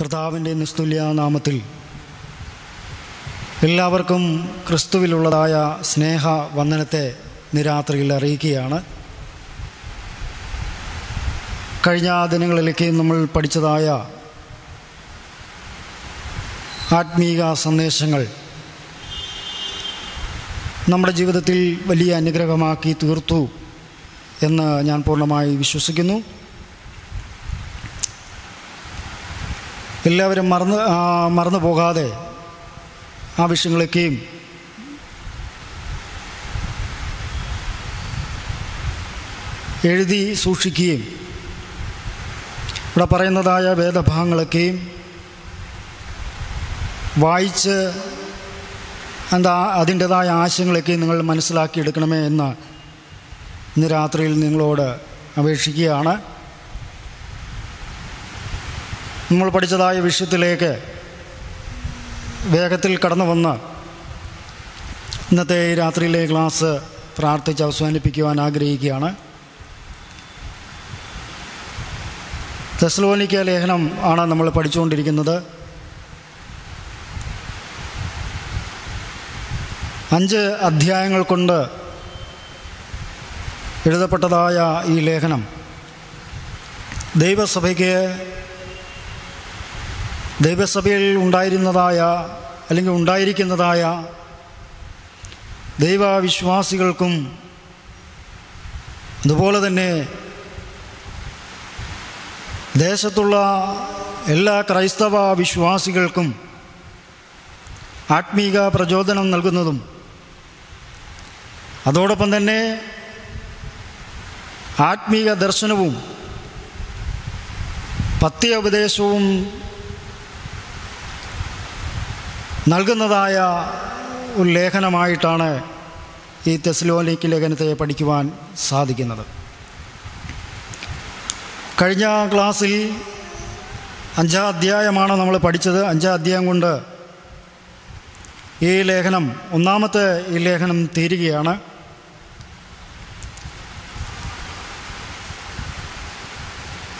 കർത്താവിന്റെ നിസ്തുല്യ നാമത്തിൽ എല്ലാവർക്കും ക്രിസ്തുവിലുള്ളതായ സ്നേഹ വന്ദനത്തെ നിരാത്രിയിൽ അറിയിക്കുകയാണ്. കഴിഞ്ഞ ദിനങ്ങളിലേക്ക് നമ്മൾ പഠിച്ചതായ ആത്മീക സന്ദേശങ്ങൾ നമ്മുടെ ജീവിതത്തിൽ വലിയ അനുഗ്രഹമാക്കി തീർത്തു എന്ന് ഞാൻ പൂർണമായി വിശ്വസിക്കുന്നു. എല്ലാവരും മറന്ന് മറന്നു പോകാതെ ആ വിഷയങ്ങളൊക്കെയും എഴുതി സൂക്ഷിക്കുകയും ഇവിടെ പറയുന്നതായ വേദഭാഗങ്ങളൊക്കെയും വായിച്ച് എന്താ അതിന്റെതായ ആശയങ്ങളൊക്കെ നിങ്ങൾ മനസ്സിലാക്കിയെടുക്കണമേ എന്ന് ഇന്ന് രാത്രിയിൽ നിങ്ങളോട് അപേക്ഷിക്കുകയാണ്. നമ്മൾ പഠിച്ചതായ വിഷയത്തിലേക്ക് വേഗത്തിൽ കടന്നു വന്ന് ഇന്നത്തെ ഈ രാത്രിയിലെ ക്ലാസ് പ്രാർത്ഥിച്ച് അവസാനിപ്പിക്കുവാൻ ആഗ്രഹിക്കുകയാണ്. തെസ്ലോനിക്ക ലേഖനം ആണ് നമ്മൾ പഠിച്ചുകൊണ്ടിരിക്കുന്നത്. അഞ്ച് അധ്യായങ്ങൾ കൊണ്ട് എഴുതപ്പെട്ടതായ ഈ ലേഖനം ദൈവസഭയ്ക്ക് ദൈവസഭയിൽ ഉണ്ടായിരുന്നതായ അല്ലെങ്കിൽ ഉണ്ടായിരിക്കുന്നതായ ദൈവവിശ്വാസികൾക്കും അതുപോലെ തന്നെ ദേശത്തുള്ള എല്ലാ ക്രൈസ്തവ വിശ്വാസികൾക്കും ആത്മീക പ്രചോദനം നൽകുന്നതും അതോടൊപ്പം തന്നെ ആത്മീക ദർശനവും പത്യ ഉപദേശവും നൽകുന്നതായ ഒരു ലേഖനമായിട്ടാണ് ഈ തെസ്ലോനിക്ക് ലേഖനത്തെ പഠിക്കുവാൻ സാധിക്കുന്നത്. കഴിഞ്ഞ ക്ലാസ്സിൽ അഞ്ചാം അധ്യായമാണ് നമ്മൾ പഠിച്ചത്. അഞ്ചാം അധ്യായം കൊണ്ട് ഈ ലേഖനം ഒന്നാമത്തെ ഈ ലേഖനം തീരുകയാണ്.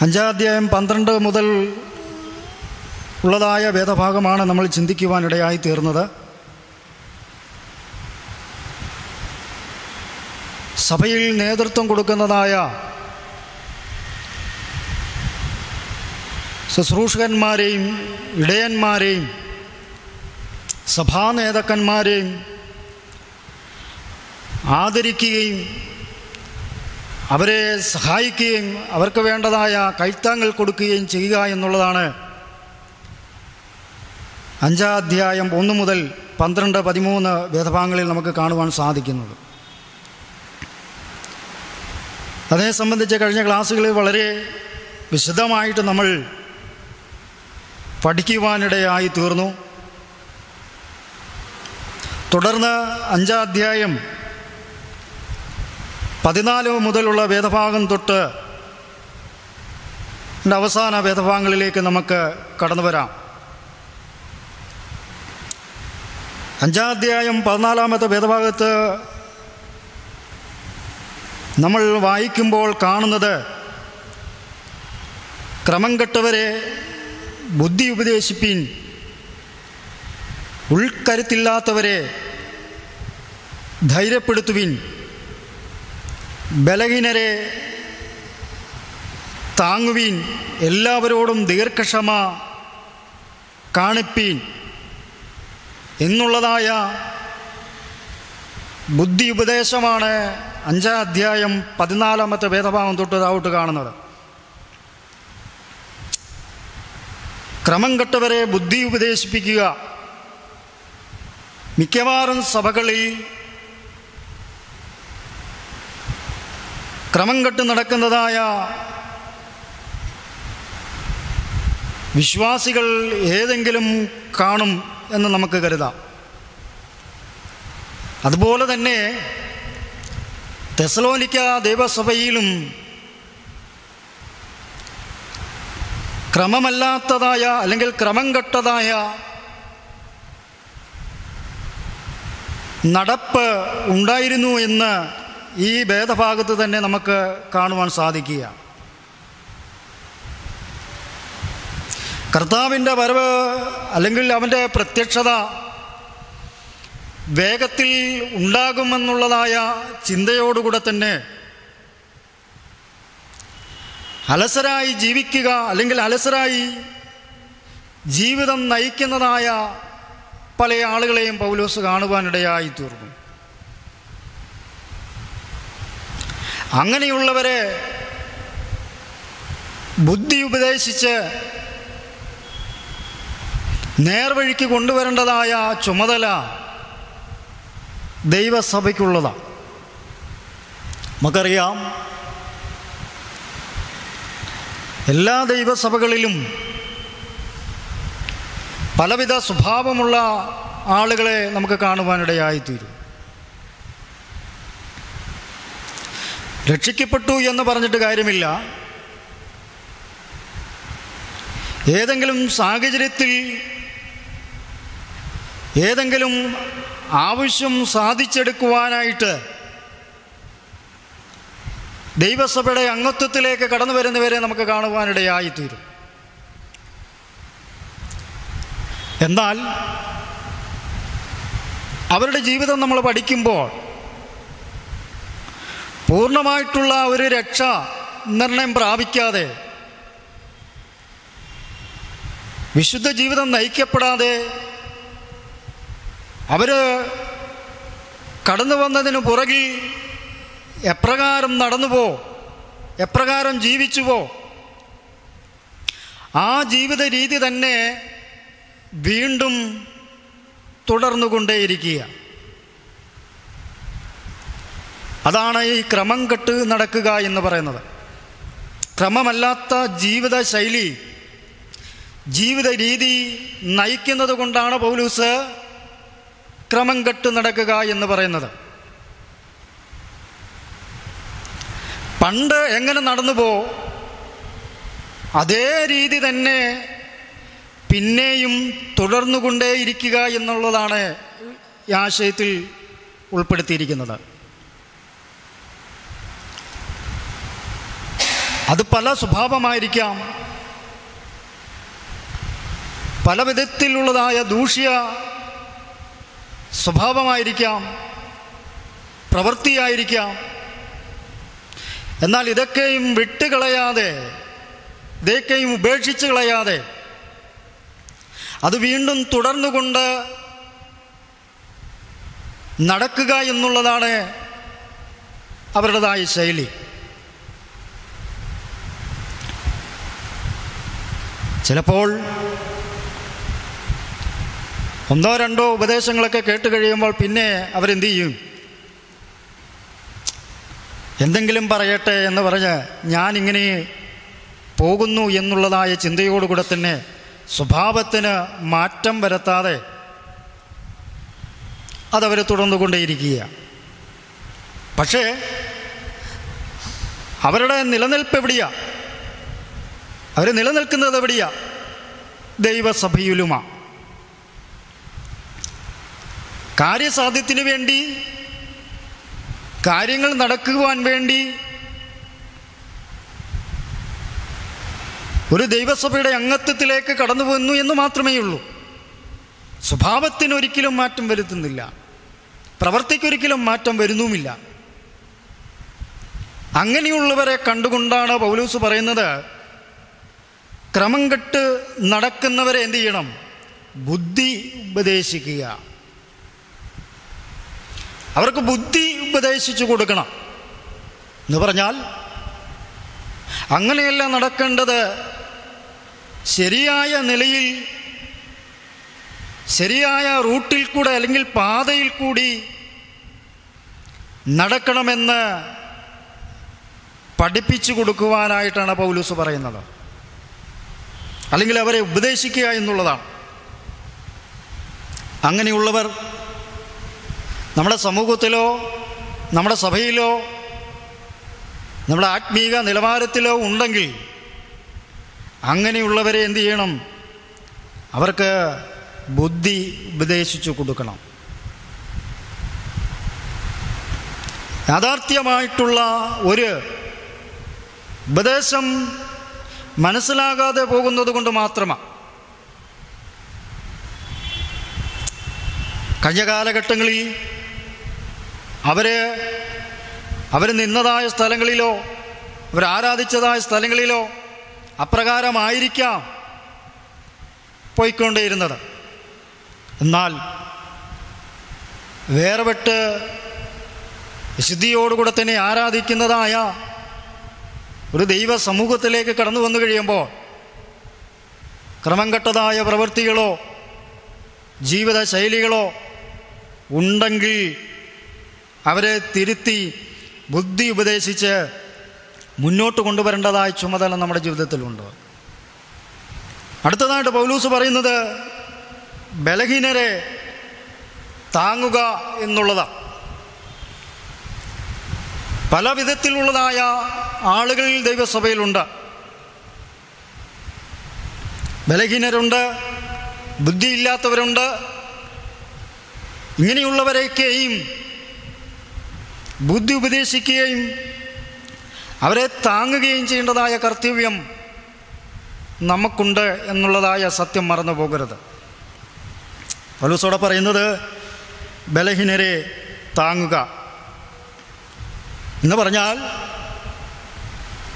അഞ്ചാം അധ്യായം പന്ത്രണ്ട് മുതൽ ഉള്ളതായ വേദഭാഗമാണ് നമ്മൾ ചിന്തിക്കുവാനിടയായി തീർന്നത്. സഭയിൽ നേതൃത്വം കൊടുക്കുന്നതായ ശുശ്രൂഷകന്മാരെയും ഇടയന്മാരെയും സഭാ നേതാക്കന്മാരെയും ആദരിക്കുകയും അവരെ സഹായിക്കുകയും അവർക്ക് വേണ്ടതായ കൈത്താങ്ങൾ കൊടുക്കുകയും ചെയ്യുക എന്നുള്ളതാണ് അഞ്ചാം അധ്യായം ഒന്ന് മുതൽ പന്ത്രണ്ട് പതിമൂന്ന് വേദഭാഗങ്ങളിൽ നമുക്ക് കാണുവാൻ സാധിക്കുന്നത്. അതേ സംബന്ധിച്ച് കഴിഞ്ഞ ക്ലാസ്സുകളിൽ വളരെ വിശദമായിട്ട് നമ്മൾ പഠിക്കുവാനിടയായി തീർന്നു. തുടർന്ന് അഞ്ചാം അധ്യായം പതിനാല് മുതലുള്ള വേദഭാഗം തൊട്ട് അവസാന വേദഭാഗങ്ങളിലേക്ക് നമുക്ക് കടന്നു വരാം. അഞ്ചാം അധ്യായം പതിനാലാമത്തെ വേദഭാഗത്ത് നമ്മൾ വായിക്കുമ്പോൾ കാണുന്നത് ക്രമം കെട്ടവരെ ബുദ്ധി ഉപദേശിപ്പീൻ ഉൾക്കരുത്തില്ലാത്തവരെ ധൈര്യപ്പെടുത്തുവിൻ ബലഹീനരെ താങ്ങുവീൻ എല്ലാവരോടും ദീർഘക്ഷമ കാണിപ്പീൻ. എന്നുള്ളതായ ബുദ്ധി ഉപദേശമാണ് അഞ്ചാം അധ്യായം പതിനാലാമത്തെ ഭേദഭാവം തൊട്ട് താവോട്ട് കാണുന്നത്. ക്രമം കെട്ടവരെ ബുദ്ധി ഉപദേശിപ്പിക്കുക. മിക്കവാറും സഭകളിൽ ക്രമം കെട്ട് നടക്കുന്നതായ വിശ്വാസികൾ ഏതെങ്കിലും കാണും. എന്ന് നമുക്ക് കരുതാം. അതുപോലെ തന്നെ തെസലോനിക്ക ദേവസഭയിലും ക്രമമല്ലാത്തതായ അല്ലെങ്കിൽ ക്രമം കെട്ടതായ നടപ്പ് ഉണ്ടായിരുന്നു എന്ന് ഈ ഭേദഭാഗത്ത് തന്നെ നമുക്ക് കാണുവാൻ സാധിക്കുക കർത്താവിന്റെ വരവ് അല്ലെങ്കിൽ അവന്റെ പ്രത്യക്ഷത വേഗത്തിൽ ഉണ്ടാകുമെന്നുള്ളതായ ചിന്തയോടുകൂടെ തന്നെ അലസരായി ജീവിക്കുക അല്ലെങ്കിൽ അലസരായി ജീവിതം നയിക്കുന്നതായ പല ആളുകളെയും പൗലോസ് കാണുവാനിടയായി തീർന്നു. അങ്ങനെയുള്ളവരെ ബുദ്ധി ഉപദേശിച്ച് നേർവഴിക്ക് കൊണ്ടുവരേണ്ടതായ ചുമതല ദൈവസഭയ്ക്കുള്ളതാണ് നമുക്കറിയാം എല്ലാ ദൈവസഭകളിലും പലവിധ സ്വഭാവമുള്ള ആളുകളെ നമുക്ക് കാണുവാനിടയായിത്തീരും. രക്ഷിക്കപ്പെട്ടു എന്ന് പറഞ്ഞിട്ട് കാര്യമില്ല. ഏതെങ്കിലും സാഹചര്യത്തിൽ ഏതെങ്കിലും ആവശ്യം സാധിച്ചെടുക്കുവാനായിട്ട് ദൈവസഭയുടെ അംഗത്വത്തിലേക്ക് കടന്നു വരുന്നവരെ നമുക്ക് കാണുവാനിടയായിത്തീരും. എന്നാൽ അവരുടെ ജീവിതം നമ്മൾ പഠിക്കുമ്പോൾ പൂർണമായിട്ടുള്ള ഒരു രക്ഷ നിർണയം പ്രാപിക്കാതെ വിശുദ്ധ ജീവിതം നയിക്കപ്പെടാതെ അവർ കടന്നു വന്നതിന് പുറകിൽ എപ്രകാരം നടന്നുപോ എപ്രകാരം ജീവിച്ചുവോ ആ ജീവിത രീതി തന്നെ വീണ്ടും തുടർന്നുകൊണ്ടേയിരിക്കുക. അതാണ് ഈ ക്രമം കെട്ട് നടക്കുക എന്ന് പറയുന്നത്. ക്രമമല്ലാത്ത ജീവിത ശൈലി ജീവിത രീതി നയിക്കുന്നത് കൊണ്ടാണ് പൗലൂസ് ക്രമം കെട്ടു നടക്കുക എന്ന് പറയുന്നത്. പണ്ട് എങ്ങനെ നടന്നു പോ അതേ രീതി തന്നെ പിന്നെയും തുടർന്നുകൊണ്ടേയിരിക്കുക എന്നുള്ളതാണ് ഈ ആശയത്തിൽ ഉൾപ്പെടുത്തിയിരിക്കുന്നത്. അത് പല സ്വഭാവമായിരിക്കാം. പല വിധത്തിലുള്ളതായ ദൂഷ്യ സ്വഭാവമായിരിക്കാം പ്രവൃത്തിയായിരിക്കാം. എന്നാൽ ഇതൊക്കെയും വിട്ടുകളയാതെ ഇതൊക്കെയും ഉപേക്ഷിച്ച് കളയാതെ അത് വീണ്ടും തുടർന്നുകൊണ്ട് നടക്കുക എന്നുള്ളതാണ് അവരുടേതായ ശൈലി. ചിലപ്പോൾ ഒന്നോ രണ്ടോ ഉപദേശങ്ങളൊക്കെ കേട്ട് കഴിയുമ്പോൾ പിന്നെ അവരെന്ത് ചെയ്യും? എന്തെങ്കിലും പറയട്ടെ എന്ന് പറഞ്ഞ് ഞാനിങ്ങനെ പോകുന്നു എന്നുള്ളതായ ചിന്തയോടുകൂടെ തന്നെ സ്വഭാവത്തിന് മാറ്റം വരുത്താതെ അതവർ തുടർന്നുകൊണ്ടേയിരിക്കുക. പക്ഷേ അവരുടെ നിലനിൽപ്പ് എവിടെയാ? അവർ നിലനിൽക്കുന്നത് എവിടെയാ? ദൈവസഭയിലുമാ. കാര്യസാധ്യത്തിന് വേണ്ടി കാര്യങ്ങൾ നടക്കുവാൻ വേണ്ടി ഒരു ദൈവസഭയുടെ അംഗത്വത്തിലേക്ക് കടന്നു വന്നു എന്ന് മാത്രമേ ഉള്ളൂ. സ്വഭാവത്തിന് ഒരിക്കലും മാറ്റം വരുത്തുന്നില്ല. പ്രവർത്തിക്കൊരിക്കലും മാറ്റം വരുന്നുമില്ല. അങ്ങനെയുള്ളവരെ കണ്ടുകൊണ്ടാണ് പൗലൂസ് പറയുന്നത് ക്രമം കെട്ട് നടക്കുന്നവരെ എന്ത് ചെയ്യണം? ബുദ്ധി ഉപദേശിക്കുക. അവർക്ക് ബുദ്ധി ഉപദേശിച്ചു കൊടുക്കണം. എന്ന് പറഞ്ഞാൽ അങ്ങനെയല്ല നടക്കേണ്ടത്. ശരിയായ നിലയിൽ ശരിയായ റൂട്ടിൽ കൂടെ അല്ലെങ്കിൽ പാതയിൽ കൂടി നടക്കണമെന്ന് പഠിപ്പിച്ചു കൊടുക്കുവാനായിട്ടാണ് പൗലൂസ് പറയുന്നത്. അല്ലെങ്കിൽ അവരെ ഉപദേശിക്കുക എന്നുള്ളതാണ്. അങ്ങനെയുള്ളവർ നമ്മുടെ സമൂഹത്തിലോ നമ്മുടെ സഭയിലോ നമ്മുടെ ആത്മീക നിലവാരത്തിലോ ഉണ്ടെങ്കിൽ അങ്ങനെയുള്ളവരെ എന്തു ചെയ്യണം? അവർക്ക് ബുദ്ധി ഉപദേശിച്ചു കൊടുക്കണം. യാഥാർത്ഥ്യമായിട്ടുള്ള ഒരു ഉപദേശം മനസ്സിലാകാതെ പോകുന്നത് കൊണ്ട് മാത്രമാണ് കഴിഞ്ഞ കാലഘട്ടങ്ങളിൽ അവർ അവർ നിന്നതായ സ്ഥലങ്ങളിലോ അവർ ആരാധിച്ചതായ സ്ഥലങ്ങളിലോ അപ്രകാരമായിരിക്കാം പോയിക്കൊണ്ടേയിരുന്നത്. എന്നാൽ വേർപെട്ട് വിശുദ്ധിയോടുകൂടെ തന്നെ ആരാധിക്കുന്നതായ ഒരു ദൈവ സമൂഹത്തിലേക്ക് കടന്നു വന്നു കഴിയുമ്പോൾ ക്രമം കെട്ടതായ പ്രവൃത്തികളോ ജീവിത ശൈലികളോ ഉണ്ടെങ്കിൽ അവരെ തിരുത്തി ബുദ്ധി ഉപദേശിച്ച് മുന്നോട്ട് കൊണ്ടുവരേണ്ടതായ ചുമതല നമ്മുടെ ജീവിതത്തിലുണ്ട്. അടുത്തതായിട്ട് പൗലൂസ് പറയുന്നത് ബലഹീനരെ താങ്ങുക എന്നുള്ളതാണ് പല വിധത്തിലുള്ളതായ ആളുകൾ ദൈവസഭയിലുണ്ട്. ബലഹീനരുണ്ട് ബുദ്ധിയില്ലാത്തവരുണ്ട്. ഇങ്ങനെയുള്ളവരെയൊക്കെയും ബുദ്ധി ഉപദേശിക്കുകയും അവരെ താങ്ങുകയും ചെയ്യേണ്ടതായ കർത്തവ്യം നമുക്കുണ്ട് എന്നുള്ളതായ സത്യം മറന്നു പോകരുത്. പലൂസോടെ പറയുന്നത് ബലഹീനരെ താങ്ങുക. എന്ന് പറഞ്ഞാൽ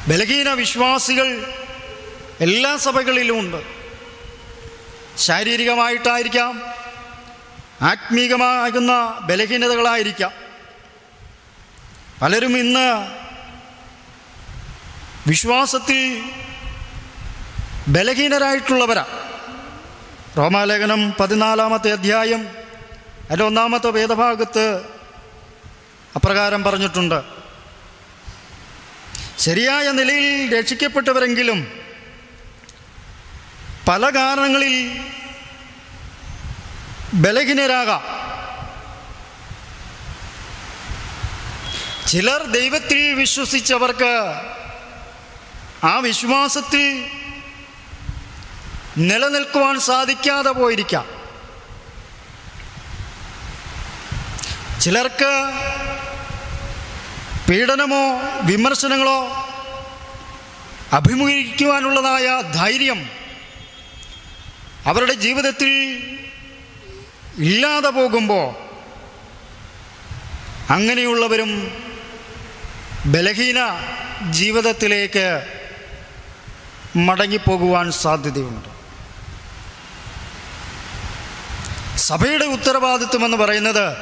ബലഹീന വിശ്വാസികൾ എല്ലാ സഭകളിലും ഉണ്ട്. ശാരീരികമായിട്ടായിരിക്കാം ആത്മീകമാകുന്ന ബലഹീനതകളായിരിക്കാം. പലരും ഇന്ന് വിശ്വാസത്തിൽ ബലഹീനരായിട്ടുള്ളവരാ. റോമാലേഖനം പതിനാലാമത്തെ അധ്യായം അതിന്റെ ഒന്നാമത്തെ വേദഭാഗത്ത് അപ്രകാരം പറഞ്ഞിട്ടുണ്ട്. ശരിയായ നിലയിൽ രക്ഷിക്കപ്പെട്ടവരെങ്കിലും പല കാരണങ്ങളിൽ ബലഹീനരാകാം. ചിലർ ദൈവത്തിൽ വിശ്വസിച്ചവർക്ക് ആ വിശ്വാസത്തിൽ നിലനിൽക്കുവാൻ സാധിക്കാതെ പോയിരിക്കാം. ചിലർക്ക് പീഡനമോ വിമർശനങ്ങളോ അഭിമുഖീകരിക്കുവാനുള്ളതായ ധൈര്യം അവരുടെ ജീവിതത്തിൽ ഇല്ലാതെ പോകുമ്പോൾ അങ്ങനെയുള്ളവരും ബലഹീന ജീവിതത്തിലേക്ക് മടങ്ങിപ്പോകുവാൻ സാധ്യതയുണ്ട്. സഭയുടെ ഉത്തരവാദിത്വം എന്ന് പറയുന്നത്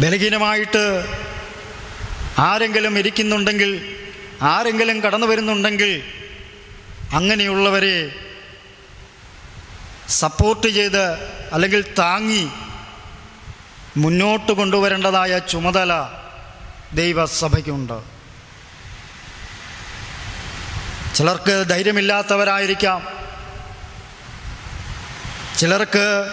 ബലഹീനമായിട്ട് ആരെങ്കിലും ഇരിക്കുന്നുണ്ടെങ്കിൽ ആരെങ്കിലും കടന്നു വരുന്നുണ്ടെങ്കിൽ അങ്ങനെയുള്ളവരെ സപ്പോർട്ട് ചെയ്ത് അല്ലെങ്കിൽ താങ്ങി മുന്നോട്ട് കൊണ്ടുവരേണ്ടതായ ചുമതല ദൈവസഭയ്ക്കുണ്ട്. ചിലർക്ക് ധൈര്യമില്ലാത്തവരായിരിക്കാം. ചിലർക്ക്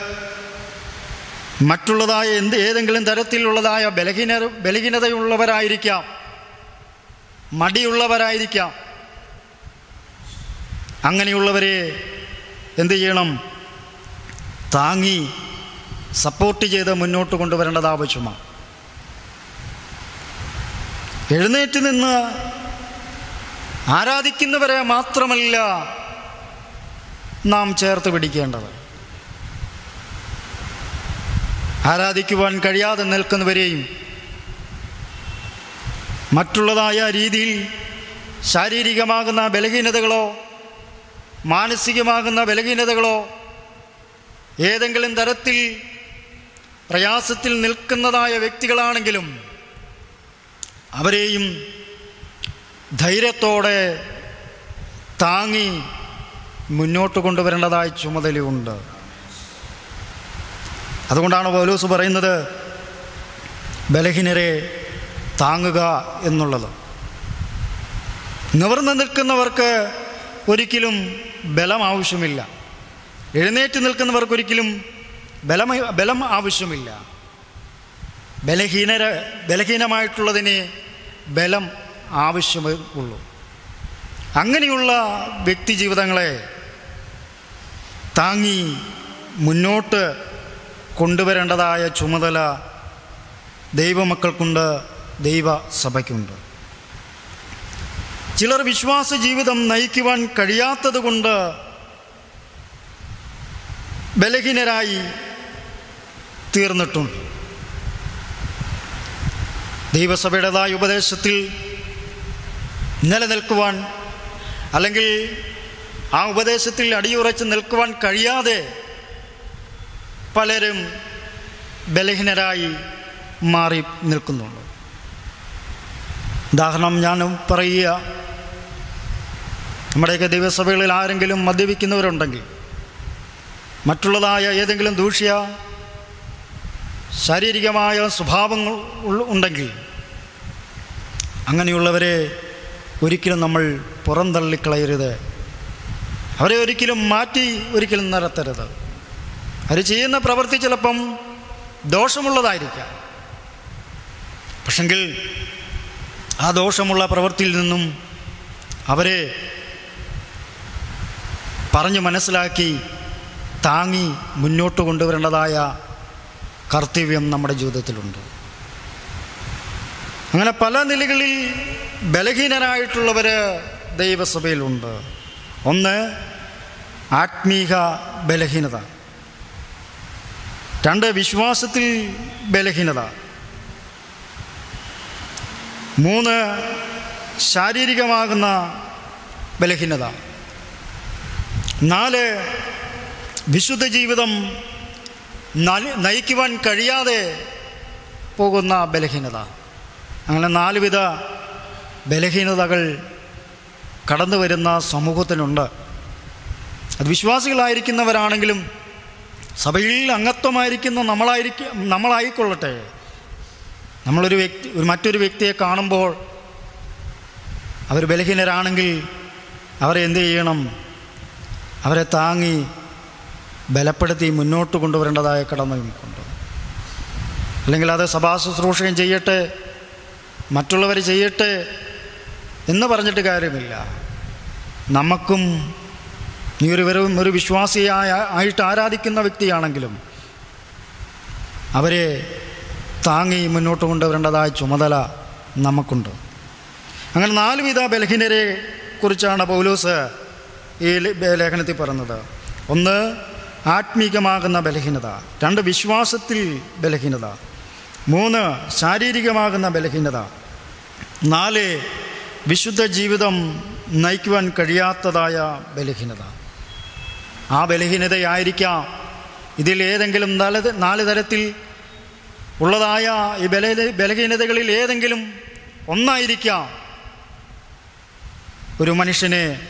മറ്റുള്ളതായ എന്ത് ഏതെങ്കിലും തരത്തിലുള്ളതായ ബലഹീന ബലഹീനതയുള്ളവരായിരിക്കാം. മടിയുള്ളവരായിരിക്കാം. അങ്ങനെയുള്ളവരെ എന്ത് ചെയ്യണം? താങ്ങി സപ്പോർട്ട് ചെയ്ത് മുന്നോട്ട് കൊണ്ടുവരേണ്ടത് ആവശ്യമാണ്. എഴുന്നേറ്റ് നിന്ന് ആരാധിക്കുന്നവരെ മാത്രമല്ല നാം ചേർത്ത് പിടിക്കേണ്ടത്. ആരാധിക്കുവാൻ കഴിയാതെ നിൽക്കുന്നവരെയും മറ്റുള്ളതായ രീതിയിൽ ശാരീരികമാകുന്ന ബലഹീനതകളോ മാനസികമാകുന്ന ബലഹീനതകളോ ഏതെങ്കിലും തരത്തിൽ പ്രയാസത്തിൽ നിൽക്കുന്നതായ വ്യക്തികളാണെങ്കിലും അവരെയും ധൈര്യത്തോടെ താങ്ങി മുന്നോട്ട് കൊണ്ടുവരേണ്ടതായ ചുമതലയുണ്ട്. അതുകൊണ്ടാണ് പൗലോസ് പറയുന്നത് ബലഹീനരെ താങ്ങുക എന്നുള്ളത്. നിവർന്നു നിൽക്കുന്നവർക്ക് ഒരിക്കലും ബലം ആവശ്യമില്ല. എഴുന്നേറ്റ് നിൽക്കുന്നവർക്കൊരിക്കലും ബലം ബലം ആവശ്യമില്ല. ബലഹീനര ബലഹീനമായിട്ടുള്ളതിന് ബലം ആവശ്യമേ ഉള്ളൂ. അങ്ങനെയുള്ള വ്യക്തി ജീവിതങ്ങളെ താങ്ങി മുന്നോട്ട് കൊണ്ടുവരേണ്ടതായ ചുമതല ദൈവമക്കൾക്കുണ്ട് ദൈവസഭയ്ക്കുണ്ട്. ചിലർ വിശ്വാസ ജീവിതം നയിക്കുവാൻ കഴിയാത്തത് കൊണ്ട് ബലഹീനരായി തീർന്നിട്ടുണ്ട് ദൈവസഭയുടേതായ ഉപദേശത്തിൽ നിലനിൽക്കുവാൻ അല്ലെങ്കിൽ ആ ഉപദേശത്തിൽ അടിയുറച്ച് നിൽക്കുവാൻ കഴിയാതെ പലരും ബലഹീനരായി മാറി നിൽക്കുന്നുണ്ട്. ഉദാഹരണം ഞാൻ പറയുക നമ്മുടെയൊക്കെ ദൈവസഭകളിൽ ആരെങ്കിലും മദ്യപിക്കുന്നവരുണ്ടെങ്കിൽ മറ്റുള്ളതായ ഏതെങ്കിലും ദൂഷ്യ ശാരീരികമായ സ്വഭാവങ്ങൾ ഉണ്ടെങ്കിൽ അങ്ങനെയുള്ളവരെ ഒരിക്കലും നമ്മൾ പുറന്തള്ളിക്കളയരുത്. അവരെ ഒരിക്കലും മാറ്റി ഒരിക്കലും നടത്തരുത് അവർ ചെയ്യുന്ന പ്രവൃത്തി ചിലപ്പം ദോഷമുള്ളതായിരിക്കാം. പക്ഷെങ്കിൽ ആ ദോഷമുള്ള പ്രവൃത്തിയിൽ നിന്നും അവരെ പറഞ്ഞു മനസ്സിലാക്കി താങ്ങി മുന്നോട്ട് കൊണ്ടുവരേണ്ടതായ കർത്തവ്യം നമ്മുടെ ജീവിതത്തിലുണ്ട്. അങ്ങനെ പല നിലകളിൽ ബലഹീനരായിട്ടുള്ളവർ ദൈവസഭയിലുണ്ട്. ഒന്ന് ആത്മീക ബലഹീനത. രണ്ട് വിശ്വാസത്തിൽ ബലഹീനത. മൂന്ന് ശാരീരികമാകുന്ന ബലഹീനത. നാല് വിശുദ്ധ ജീവിതം നയിക്കുവാൻ കഴിയാതെ പോകുന്ന ബലഹീനത. അങ്ങനെ നാലുവിധ ബലഹീനതകൾ കടന്നു വരുന്ന സമൂഹത്തിനുണ്ട് അത് വിശ്വാസികളായിരിക്കുന്നവരാണെങ്കിലും സഭയിൽ അംഗത്വമായിരിക്കുന്ന നമ്മളായിരിക്കും നമ്മളായിക്കൊള്ളട്ടെ. നമ്മളൊരു വ്യക്തി ഒരു മറ്റൊരു വ്യക്തിയെ കാണുമ്പോൾ അവർ ബലഹീനരാണെങ്കിൽ അവരെ എന്തു ചെയ്യണം? അവരെ താങ്ങി ബലപ്പെടുത്തി മുന്നോട്ട് കൊണ്ടുവരേണ്ടതായ കടമയുണ്ട് അല്ലെങ്കിൽ അത് സഭാ ശുശ്രൂഷയും ചെയ്യട്ടെ മറ്റുള്ളവർ ചെയ്യട്ടെ എന്ന് പറഞ്ഞിട്ട് കാര്യമില്ല. നമുക്കും നീ ഒരു വെറും ഒരു വിശ്വാസിയായ ആയിട്ട് ആരാധിക്കുന്ന വ്യക്തിയാണെങ്കിലും അവരെ താങ്ങി മുന്നോട്ട് കൊണ്ടുവരേണ്ടതായ ചുമതല നമുക്കുണ്ട്. അങ്ങനെ നാലുവിധ ബലഹീനരെ കുറിച്ചാണ് പൗലൂസ് ഈ ലേഖനത്തിൽ പറഞ്ഞത്. ഒന്ന് ആത്മീകമാകുന്ന ബലഹീനത രണ്ട് വിശ്വാസത്തിൽ ബലഹീനത മൂന്ന് ശാരീരികമാകുന്ന ബലഹീനത നാല് വിശുദ്ധ ജീവിതം നയിക്കുവാൻ കഴിയാത്തതായ ബലഹീനത. ആ ബലഹീനതയായിരിക്കാം ഇതിൽ ഏതെങ്കിലും നാല് നാല് തരത്തിൽ ഉള്ളതായ ഈ ബല ബലഹീനതകളിൽ ഏതെങ്കിലും ഒന്നായിരിക്കാം. ഒരു മനുഷ്യനെ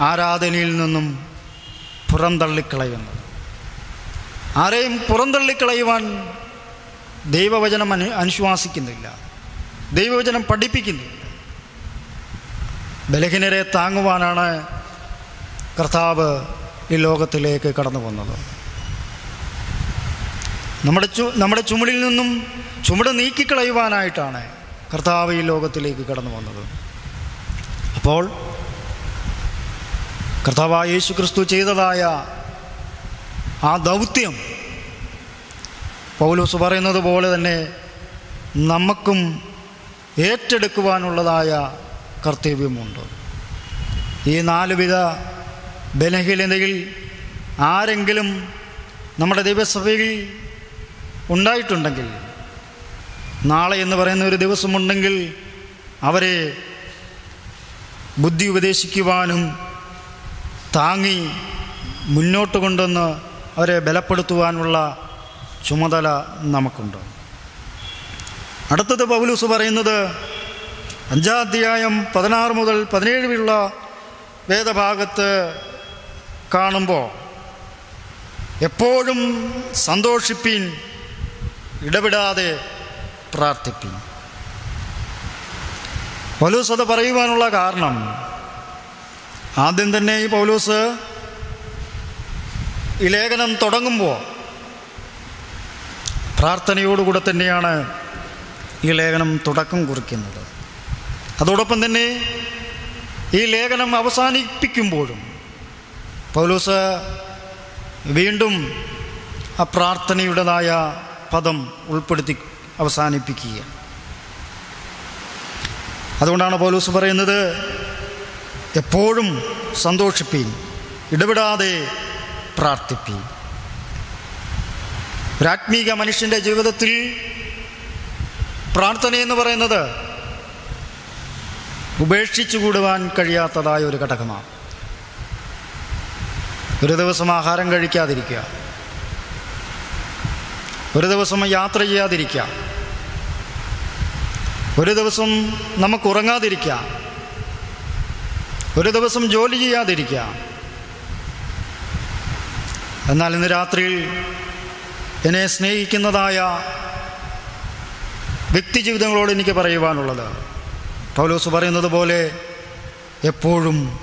ആരാധനയിൽ നിന്നും പുറന്തള്ളിക്കളയുന്നത് ആരെയും പുറന്തള്ളിക്കളയുവാൻ ദൈവവചനം അനു അനുശ്വാസിക്കുന്നില്ല. ദൈവവചനം പഠിപ്പിക്കുന്നില്ല. ബലഹീനരെ താങ്ങുവാനാണ് കർത്താവ് ഈ ലോകത്തിലേക്ക് കടന്നു വന്നത് നമ്മുടെ ചു നമ്മുടെ ചുമടിൽ നിന്നും ചുമട് നീക്കിക്കളയുവാനായിട്ടാണ് കർത്താവ് ഈ ലോകത്തിലേക്ക് കടന്നു വന്നത് അപ്പോൾ കർത്താവായ യേശു ക്രിസ്തു ചെയ്തതായ ആ ദൗത്യം പൗലോസ് പറയുന്നത് പോലെ തന്നെ നമുക്കും ഏറ്റെടുക്കുവാനുള്ളതായ കർത്തവ്യമുണ്ട്. ഈ നാലുവിധ ബലഹീനതയിൽ ആരെങ്കിലും നമ്മുടെ ദൈവസഭയിൽ ഉണ്ടായിട്ടുണ്ടെങ്കിൽ നാളെ എന്ന് പറയുന്ന ഒരു ദിവസമുണ്ടെങ്കിൽ അവരെ ബുദ്ധി ഉപദേശിക്കുവാനും താങ്ങി മുന്നോട്ട് കൊണ്ടുവന്ന് അവരെ ബലപ്പെടുത്തുവാനുള്ള ചുമതല നമുക്കുണ്ട്. അടുത്തത് പൗലൂസ് പറയുന്നത് അഞ്ചാം അധ്യായം പതിനാറ് മുതൽ പതിനേഴ് വരെയുള്ള വേദഭാഗത്ത് കാണുമ്പോൾ എപ്പോഴും സന്തോഷിപ്പിൻ ഇടപെടാതെ പ്രാർത്ഥിപ്പിൻ. പൗലൂസ് അത് പറയുവാനുള്ള കാരണം ആദ്യം തന്നെ ഈ പൗലൂസ് ഈ ലേഖനം തുടങ്ങുമ്പോൾ പ്രാർത്ഥനയോടുകൂടെ തന്നെയാണ് ഈ ലേഖനം തുടക്കം കുറിക്കുന്നത്. അതോടൊപ്പം തന്നെ ഈ ലേഖനം അവസാനിപ്പിക്കുമ്പോഴും പൗലൂസ് വീണ്ടും ആ പ്രാർത്ഥനയുടേതായ പദം ഉൾപ്പെടുത്തി അവസാനിപ്പിക്കുക അതുകൊണ്ടാണ് പൗലൂസ് പറയുന്നത് എപ്പോഴും സന്തോഷിപ്പീൻ ഇടപെടാതെ പ്രാർത്ഥിപ്പീൻ. ഒരാത്മീക മനുഷ്യന്റെ ജീവിതത്തിൽ പ്രാർത്ഥന എന്ന് പറയുന്നത് ഉപേക്ഷിച്ചുകൂടുവാൻ കഴിയാത്തതായ ഒരു ഘടകമാണ്. ഒരു ദിവസം ആഹാരം കഴിക്കാതിരിക്കുക. ഒരു ദിവസം യാത്ര ചെയ്യാതിരിക്കുക. ഒരു ദിവസം നമുക്ക് ഉറങ്ങാതിരിക്കാം ഒരു ദിവസം ജോലി ചെയ്യാതിരിക്കാം എന്നാൽ ഇന്ന് രാത്രിയിൽ എന്നെ സ്നേഹിക്കുന്നതായ വ്യക്തി ജീവിതങ്ങളോട് എനിക്ക് പറയുവാനുള്ളത്. പൗലോസ് പറയുന്നത് പോലെ എപ്പോഴും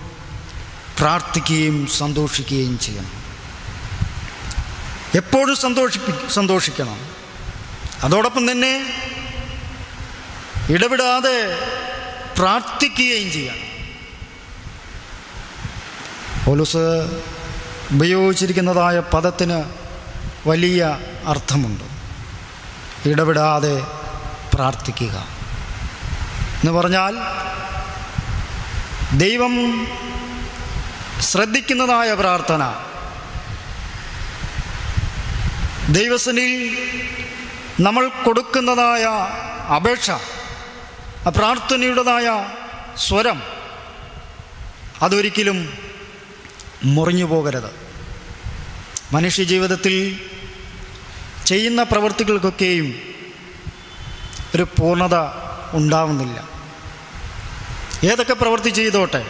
പ്രാർത്ഥിക്കുകയും സന്തോഷിക്കുകയും ചെയ്യണം. എപ്പോഴും സന്തോഷിപ്പി സന്തോഷിക്കണം. അതോടൊപ്പം തന്നെ ഇടപെടാതെ പ്രാർത്ഥിക്കുകയും ചെയ്യണം. പോലീസ് ഉപയോഗിച്ചിരിക്കുന്നതായ പദത്തിന് വലിയ അർത്ഥമുണ്ട്. ഇടപെടാതെ പ്രാർത്ഥിക്കുക. എന്ന് പറഞ്ഞാൽ ദൈവം ശ്രദ്ധിക്കുന്നതായ പ്രാർത്ഥന. ദൈവസനിൽ നമ്മൾ കൊടുക്കുന്നതായ അപേക്ഷ പ്രാർത്ഥനയുടേതായ സ്വരം അതൊരിക്കലും മുറിഞ്ഞു പോകരുത്. മനുഷ്യ ജീവിതത്തിൽ ചെയ്യുന്ന പ്രവൃത്തികൾക്കൊക്കെയും ഒരു പൂർണത ഉണ്ടാവുന്നില്ല. ഏതൊക്കെ പ്രവൃത്തി ചെയ്തോട്ടെ?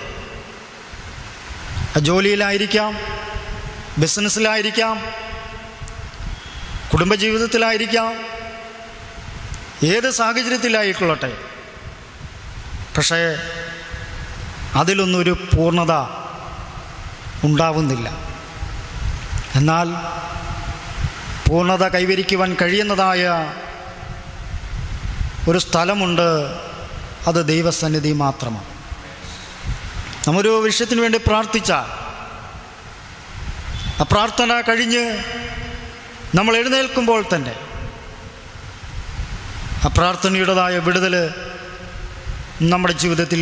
ജോലിയിലായിരിക്കാം ബിസിനസ്സിലായിരിക്കാം കുടുംബജീവിതത്തിലായിരിക്കാം ഏത് സാഹചര്യത്തിലായിക്കൊള്ളട്ടെ? പക്ഷേ അതിലൊന്നൊരു പൂർണത ഉണ്ടാവുന്നില്ല. എന്നാൽ പൂർണത കൈവരിക്കുവാൻ കഴിയുന്നതായ ഒരു സ്ഥലമുണ്ട് അത് ദൈവസന്നിധി മാത്രമാണ്. നമ്മൊരു വിഷയത്തിന് വേണ്ടി പ്രാർത്ഥിച്ച ആ പ്രാർത്ഥന കഴിഞ്ഞ് നമ്മൾ എഴുന്നേൽക്കുമ്പോൾ തന്നെ ആ പ്രാർത്ഥനയുടേതായ വിടുതൽ നമ്മുടെ ജീവിതത്തിൽ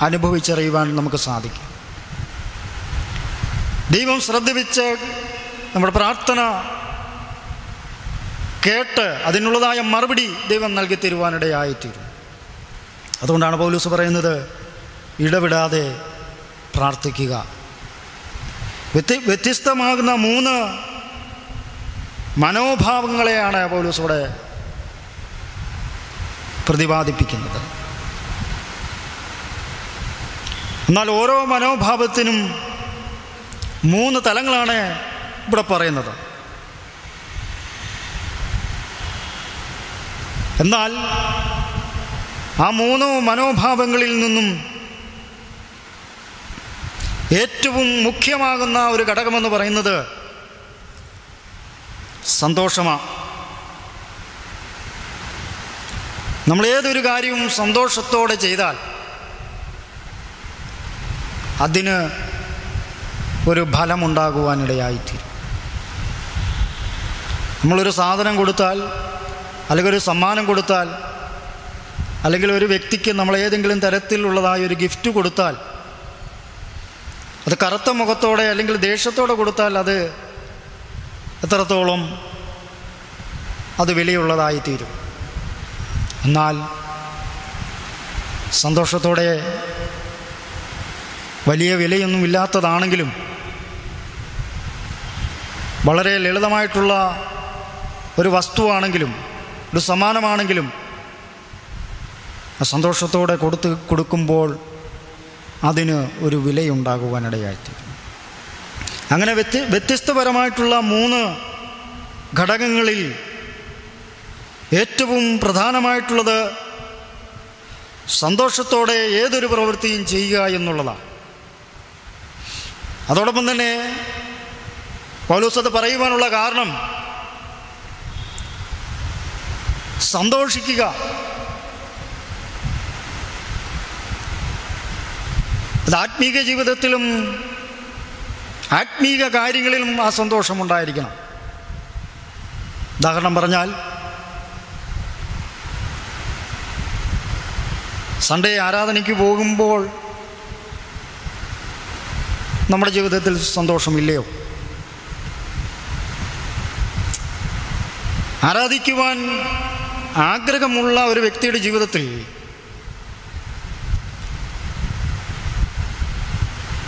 അനുഭവിച്ചറിയുവാൻ നമുക്ക് സാധിക്കും. ദൈവം ശ്രദ്ധ വെച്ച് നമ്മുടെ പ്രാർത്ഥന കേട്ട് അതിനുള്ളതായ മറുപടി ദൈവം നൽകി തരുവാനിടയായിത്തീരും. അതുകൊണ്ടാണ് പൗലൂസ് പറയുന്നത് ഇടവിടാതെ പ്രാർത്ഥിക്കുക. വ്യത്യ വ്യത്യസ്തമാകുന്ന മൂന്ന് മനോഭാവങ്ങളെയാണ് പൗലൂസ് ഇവിടെ പ്രതിപാദിപ്പിക്കുന്നത്. എന്നാൽ ഓരോ മനോഭാവത്തിനും മൂന്ന് തലങ്ങളാണ് ഇവിടെ പറയുന്നത്. എന്നാൽ ആ മൂന്ന് മനോഭാവങ്ങളിൽ നിന്നും ഏറ്റവും മുഖ്യമാകുന്ന ഒരു ഘടകമെന്ന് പറയുന്നത് സന്തോഷമാണ് നമ്മൾ ഏതൊരു കാര്യവും സന്തോഷത്തോടെ ചെയ്താൽ അതിന് ഒരു ഫലമുണ്ടാകുവാനിടയായിത്തീരും. നമ്മളൊരു സാധനം കൊടുത്താൽ അല്ലെങ്കിൽ ഒരു സമ്മാനം കൊടുത്താൽ അല്ലെങ്കിൽ ഒരു വ്യക്തിക്ക് നമ്മൾ ഏതെങ്കിലും തരത്തിലുള്ളതായ ഒരു ഗിഫ്റ്റ് കൊടുത്താൽ അത് കറുത്ത മുഖത്തോടെ അല്ലെങ്കിൽ ദേഷ്യത്തോടെ കൊടുത്താൽ അത് എത്രത്തോളം അത് വിലയുള്ളതായിത്തീരും. എന്നാൽ സന്തോഷത്തോടെ വലിയ വിലയൊന്നുമില്ലാത്തതാണെങ്കിലും വളരെ ലളിതമായിട്ടുള്ള ഒരു വസ്തുവാണെങ്കിലും ഒരു സമ്മാനമാണെങ്കിലും സന്തോഷത്തോടെ കൊടുത്ത് കൊടുക്കുമ്പോൾ അതിന് ഒരു വിലയുണ്ടാകുവാനിടയായിത്തീരും അങ്ങനെ വ്യത്യ വ്യത്യസ്തപരമായിട്ടുള്ള മൂന്ന് ഘടകങ്ങളിൽ ഏറ്റവും പ്രധാനമായിട്ടുള്ളത് സന്തോഷത്തോടെ ഏതൊരു പ്രവൃത്തിയും ചെയ്യുക എന്നുള്ളതാണ്. അതോടൊപ്പം തന്നെ പൗലോസ് അത് പറയുവാനുള്ള കാരണം സന്തോഷിക്കുക. അത് ആത്മീക ജീവിതത്തിലും ആത്മീക കാര്യങ്ങളിലും ആ സന്തോഷം ഉണ്ടായിരിക്കണം ഉദാഹരണം പറഞ്ഞാൽ സൺഡേ ആരാധനയ്ക്ക് പോകുമ്പോൾ നമ്മുടെ ജീവിതത്തിൽ സന്തോഷമില്ലയോ? ആരാധിക്കുവാൻ ആഗ്രഹമുള്ള ഒരു വ്യക്തിയുടെ ജീവിതത്തിൽ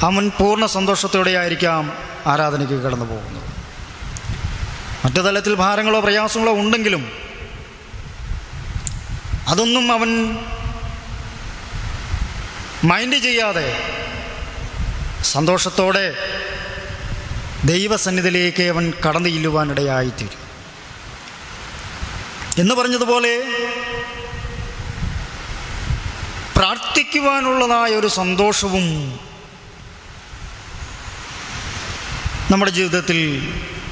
അവൻ പൂർണ സന്തോഷത്തോടെ ആയിരിക്കാം ആരാധനയ്ക്ക് കടന്നു പോകുന്നത്. മറ്റു തലത്തിൽ ഭാരങ്ങളോ പ്രയാസങ്ങളോ ഉണ്ടെങ്കിലും അതൊന്നും അവൻ മൈൻഡ് ചെയ്യാതെ സന്തോഷത്തോടെ ദൈവസന്നിധിയിലേക്ക് അവൻ കടന്നു ചെല്ലുവാനിടയായിത്തീരും. എന്ന് പറഞ്ഞതുപോലെ പ്രാർത്ഥിക്കുവാനുള്ളതായ ഒരു സന്തോഷവും നമ്മുടെ ജീവിതത്തിൽ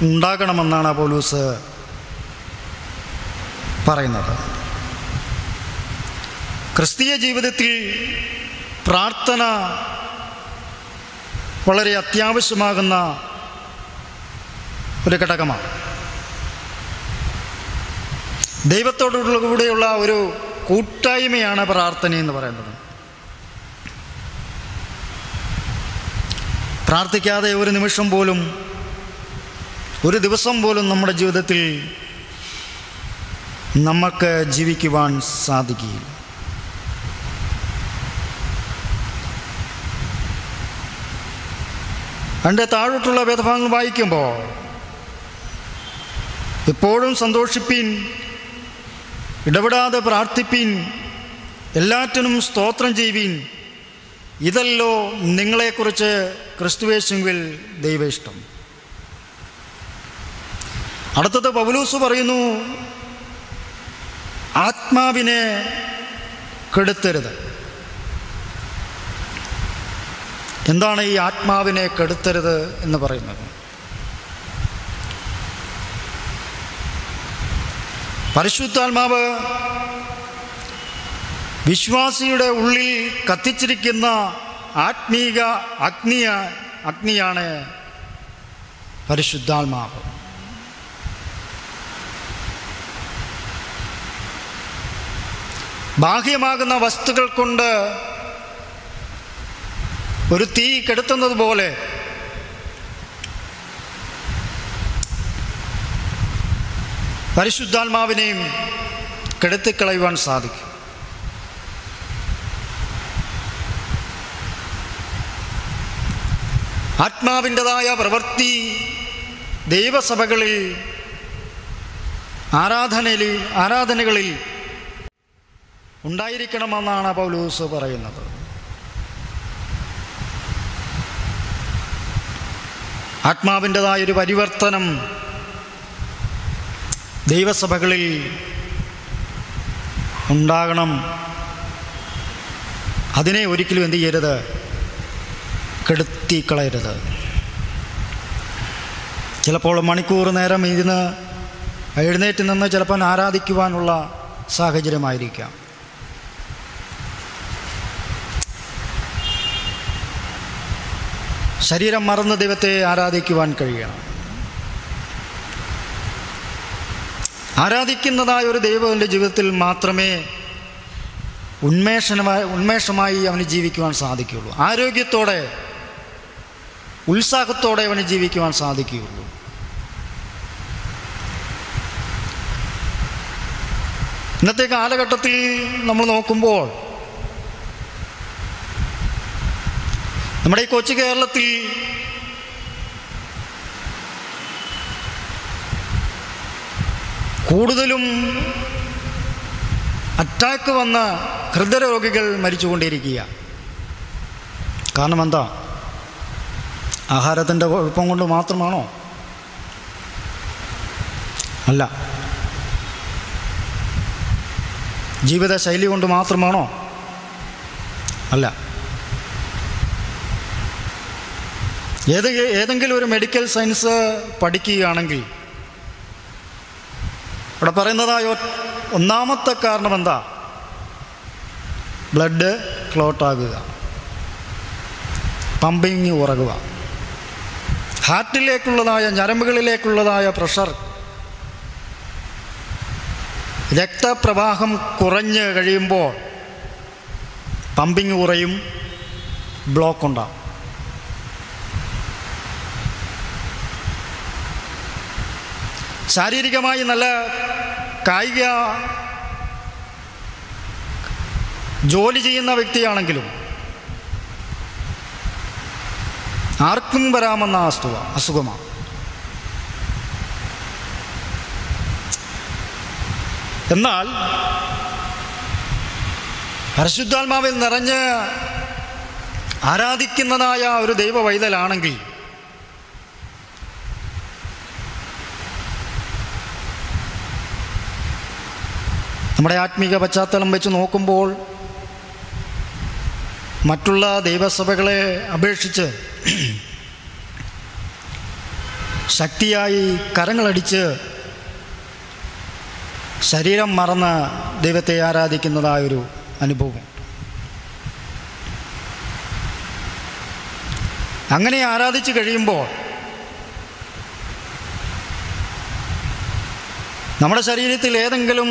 ഉണ്ടാകണമെന്നാണ് പോലൂസ് പറയുന്നത്. ക്രിസ്തീയ ജീവിതത്തിൽ പ്രാർത്ഥന വളരെ അത്യാവശ്യമാകുന്ന ഒരു ഘടകമാണ്. ദൈവത്തോടുള്ള കൂടെയുള്ള ഒരു കൂട്ടായ്മയാണ് പ്രാർത്ഥന എന്ന് പറയുന്നത്. പ്രാർത്ഥിക്കാതെ ഒരു നിമിഷം പോലും ഒരു ദിവസം പോലും നമ്മുടെ ജീവിതത്തിൽ നമുക്ക് ജീവിക്കുവാൻ സാധിക്കുകയില്ല. അതിന്റെ താഴോട്ടുള്ള വേദഭാഗങ്ങൾ വായിക്കുമ്പോൾ എപ്പോഴും സന്തോഷിപ്പീൻ ഇടപെടാതെ പ്രാർത്ഥിപ്പീൻ എല്ലാറ്റിനും സ്തോത്രം ചെയ്യുവീൻ ഇതല്ലോ നിങ്ങളെക്കുറിച്ച് ക്രിസ്തുവേശുവിൽ ദൈവ ഇഷ്ടം അടുത്തത് പൗലൂസ് പറയുന്നു ആത്മാവിനെ കെടുത്തരുത്. എന്താണ് ഈ ആത്മാവിനെ കെടുത്തരുത് എന്ന് പറയുന്നത്? പരിശുദ്ധാത്മാവ് വിശ്വാസിയുടെ ഉള്ളിൽ കത്തിച്ചിരിക്കുന്ന ആത്മീക അഗ്നിയ അഗ്നിയാണ് പരിശുദ്ധാത്മാവ്. ബാഹ്യമാകുന്ന വസ്തുക്കൾ കൊണ്ട് ഒരു തീ കെടുത്തുന്നത് പോലെ. പരിശുദ്ധാത്മാവിനെയും കെടുത്തിക്കളയുവാൻ സാധിക്കും. ആത്മാവിന്റെതായ പ്രവൃത്തി ദൈവസഭകളിൽ ആരാധനയിൽ ആരാധനകളിൽ ഉണ്ടായിരിക്കണമെന്നാണ് പൗലൂസ് പറയുന്നത്. ആത്മാവിന്റെതായൊരു പരിവർത്തനം ദൈവസഭകളിൽ ഉണ്ടാകണം. അതിനെ ഒരിക്കലും എന്ത് ചെയ്യരുത്? കെടുത്തിക്കളയരുത്. ചിലപ്പോൾ മണിക്കൂർ നേരം ഇരുന്ന് എഴുന്നേറ്റ് നിന്ന് ചിലപ്പോൾ ആരാധിക്കുവാനുള്ള സാഹചര്യമായിരിക്കാം. ശരീരം മറന്ന് ദൈവത്തെ ആരാധിക്കുവാൻ കഴിയണം. ആരാധിക്കുന്നതായ ഒരു ദൈവം എന്റെ ജീവിതത്തിൽ മാത്രമേ ഉന്മേഷനമായി ഉന്മേഷമായി അവന് ജീവിക്കുവാൻ സാധിക്കുകയുള്ളൂ. ആരോഗ്യത്തോടെ ഉത്സാഹത്തോടെ അവന് ജീവിക്കുവാൻ സാധിക്കുകയുള്ളൂ. ഇന്നത്തെ കാലഘട്ടത്തിൽ നമ്മൾ നോക്കുമ്പോൾ നമ്മുടെ ഈ കൊച്ചു കേരളത്തിൽ കൂടുതലും അറ്റാക്ക് വന്ന ഹൃദയരോഗികൾ മരിച്ചുകൊണ്ടിരിക്കുക കാരണം എന്താ ആഹാരത്തിന്റെ കുഴപ്പം കൊണ്ട് മാത്രമാണോ? അല്ല. ജീവിതശൈലി കൊണ്ട് മാത്രമാണോ? അല്ല. ഏത് ഏതെങ്കിലും ഒരു മെഡിക്കൽ സയൻസ് പഠിക്കുകയാണെങ്കിൽ ഇവിടെ പറയുന്നതായ ഒന്നാമത്തെ കാരണം എന്താ? ബ്ലഡ് ക്ലോട്ടാകുക പമ്പിങ് ഉറകുക ഹാർട്ടിലേക്കുള്ളതായ ഞരമ്പുകളിലേക്കുള്ളതായ പ്രഷർ രക്തപ്രവാഹം കുറഞ്ഞ് കഴിയുമ്പോൾ പമ്പിങ് ഉറയും ബ്ലോക്ക് ശാരീരികമായി നല്ല കായിക ജോലി ചെയ്യുന്ന വ്യക്തിയാണെങ്കിലും ആർക്കും വരാമെന്ന അസുഖ അസുഖമാണ്. എന്നാൽ പരിശുദ്ധാത്മാവിൽ നിറഞ്ഞ് ആരാധിക്കുന്നതായ ഒരു ദൈവ വൈതലാണെങ്കിൽ നമ്മുടെ ആത്മീക പശ്ചാത്തലം വെച്ച് നോക്കുമ്പോൾ മറ്റുള്ള ദൈവസഭകളെ അപേക്ഷിച്ച് ശക്തിയായി കരങ്ങളടിച്ച് ശരീരം മറന്ന് ദൈവത്തെ ആരാധിക്കുന്നതായൊരു അനുഭവം അങ്ങനെ ആരാധിച്ചു കഴിയുമ്പോൾ നമ്മുടെ ശരീരത്തിൽ ഏതെങ്കിലും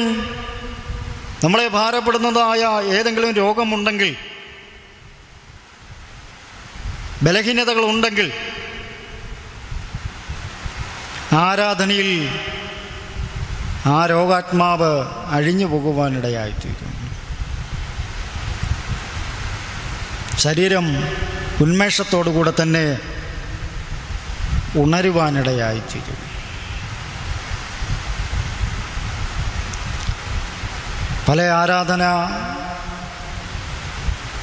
നമ്മളെ ഭാരപ്പെടുന്നതായ ഏതെങ്കിലും രോഗമുണ്ടെങ്കിൽ ബലഹീനതകളുണ്ടെങ്കിൽ ആരാധനയിൽ ആ രോഗാത്മാവ് അഴിഞ്ഞു പോകുവാനിടയായിത്തീരും ശരീരം ഉന്മേഷത്തോടുകൂടെ തന്നെ ഉണരുവാനിടയായിത്തീരും പല ആരാധന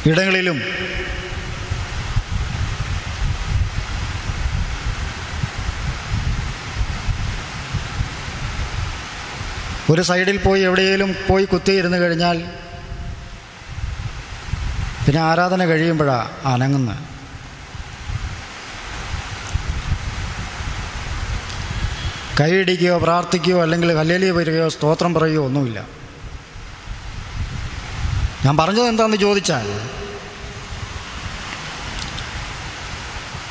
ഇടങ്ങളിലും ഒരു സൈഡിൽ പോയി എവിടെയെങ്കിലും പോയി കുത്തിയിരുന്ന് കഴിഞ്ഞാൽ പിന്നെ ആരാധന കഴിയുമ്പോഴാണ് അനങ്ങുന്നത്. കൈയിടിക്കുകയോ പ്രാർത്ഥിക്കുകയോ അല്ലെങ്കിൽ കല്ലേലി വരികയോ സ്തോത്രം പറയുകയോ ഒന്നുമില്ല. ഞാൻ പറഞ്ഞത് എന്താണെന്ന് ചോദിച്ചാൽ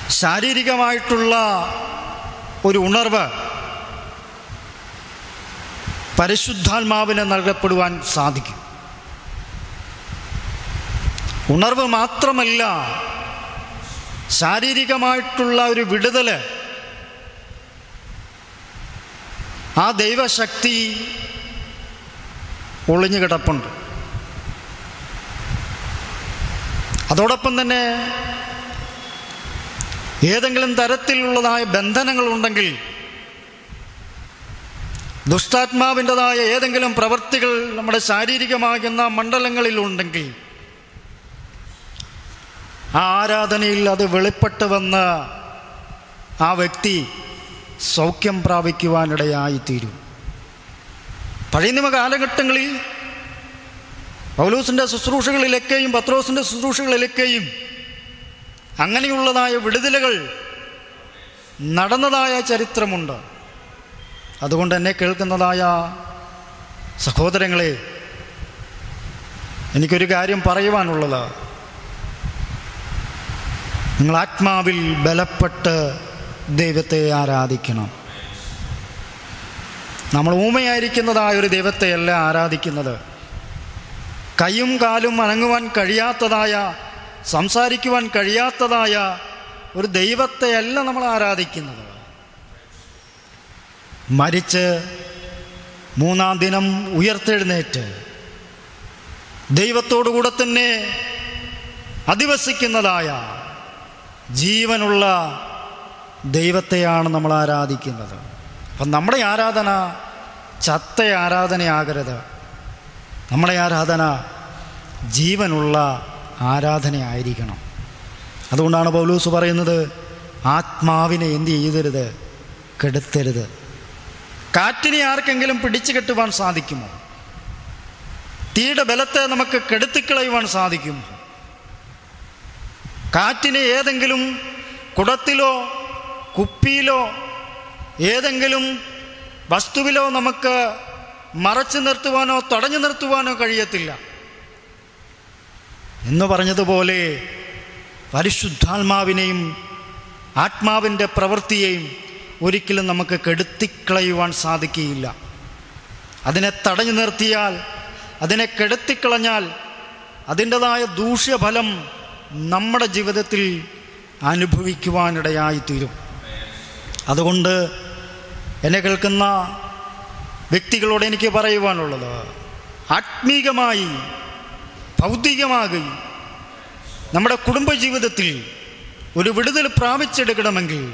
ശാരീരികമായിട്ടുള്ള ഒരു ഉണർവ് പരിശുദ്ധാത്മാവിന് നൽകപ്പെടുവാൻ സാധിക്കും. ഉണർവ് മാത്രമല്ല ശാരീരികമായിട്ടുള്ള ഒരു വിടുതൽ ആ ദൈവശക്തി ഒളിഞ്ഞു കിടപ്പുണ്ട് അതോടൊപ്പം തന്നെ ഏതെങ്കിലും തരത്തിലുള്ളതായ ബന്ധനങ്ങളുണ്ടെങ്കിൽ ദുഷ്ടാത്മാവിന്റെതായ ഏതെങ്കിലും പ്രവൃത്തികൾ നമ്മുടെ ശാരീരികമാകുന്ന മണ്ഡലങ്ങളിലുണ്ടെങ്കിൽ ആ ആരാധനയിൽ അത് വെളിപ്പെട്ട് വന്ന് ആ വ്യക്തി സൗഖ്യം പ്രാപിക്കുവാനിടയായിത്തീരും. പഴയ നിയമ കാലഘട്ടങ്ങളിൽ പൗലൂസിന്റെ ശുശ്രൂഷകളിലൊക്കെയും പത്രോസിന്റെ ശുശ്രൂഷകളിലൊക്കെയും അങ്ങനെയുള്ളതായ വിടുതലുകൾ നടന്നതായ ചരിത്രമുണ്ട്. അതുകൊണ്ട് എന്നെ കേൾക്കുന്നതായ സഹോദരങ്ങളെ എനിക്കൊരു കാര്യം പറയുവാനുള്ളത്. നിങ്ങൾ ആത്മാവിൽ ബലപ്പെട്ട് ദൈവത്തെ ആരാധിക്കണം. നമ്മൾ ഊമയായിരിക്കുന്നതായ ഒരു ദൈവത്തെയല്ല ആരാധിക്കുന്നത്. കൈയും കാലും അനങ്ങുവാൻ കഴിയാത്തതായ സംസാരിക്കുവാൻ കഴിയാത്തതായ ഒരു ദൈവത്തെയല്ല നമ്മൾ ആരാധിക്കുന്നത്. മരിച്ച് മൂന്നാം ദിനം ഉയർത്തെഴുന്നേറ്റ് ദൈവത്തോടുകൂടെ തന്നെ അധിവസിക്കുന്നതായ ജീവനുള്ള ദൈവത്തെയാണ് നമ്മൾ ആരാധിക്കുന്നത്. അപ്പം നമ്മുടെ ആരാധന ചത്ത ആരാധനയാകരുത്. നമ്മുടെ ആരാധന ജീവനുള്ള ആരാധനയായിരിക്കണം. അതുകൊണ്ടാണ് പൗലൂസ് പറയുന്നത് ആത്മാവിനെ എന്ത് ചെയ്തരുത് കെടുത്തരുത്. കാറ്റിനെ ആർക്കെങ്കിലും പിടിച്ചു കെട്ടുവാൻ സാധിക്കുമോ? തീയുടെ ബലത്തെ നമുക്ക് കെടുത്തിക്കളയുവാൻ സാധിക്കും കാറ്റിനെ ഏതെങ്കിലും കുടത്തിലോ കുപ്പിയിലോ ഏതെങ്കിലും വസ്തുവിലോ നമുക്ക് മറച്ചു നിർത്തുവാനോ തടഞ്ഞു നിർത്തുവാനോ കഴിയത്തില്ല. എന്ന് പറഞ്ഞതുപോലെ പരിശുദ്ധാത്മാവിനെയും ആത്മാവിന്റെ പ്രവൃത്തിയെയും ഒരിക്കലും നമുക്ക് കെടുത്തിക്കളയുവാൻ സാധിക്കുകയില്ല. അതിനെ തടഞ്ഞു നിർത്തിയാൽ അതിനെ കെടുത്തിക്കളഞ്ഞാൽ അതിന്റെതായ ദൂഷ്യഫലം നമ്മുടെ ജീവിതത്തിൽ അനുഭവിക്കുവാനിടയായിത്തീരും. അതുകൊണ്ട് എന്നെ കേൾക്കുന്ന വ്യക്തികളോട് എനിക്ക് പറയുവാനുള്ളത്. ആത്മീകമായി ഭൗതികമായി നമ്മുടെ കുടുംബജീവിതത്തിൽ ഒരു വിടുതൽ പ്രാപിച്ചെടുക്കണമെങ്കിൽ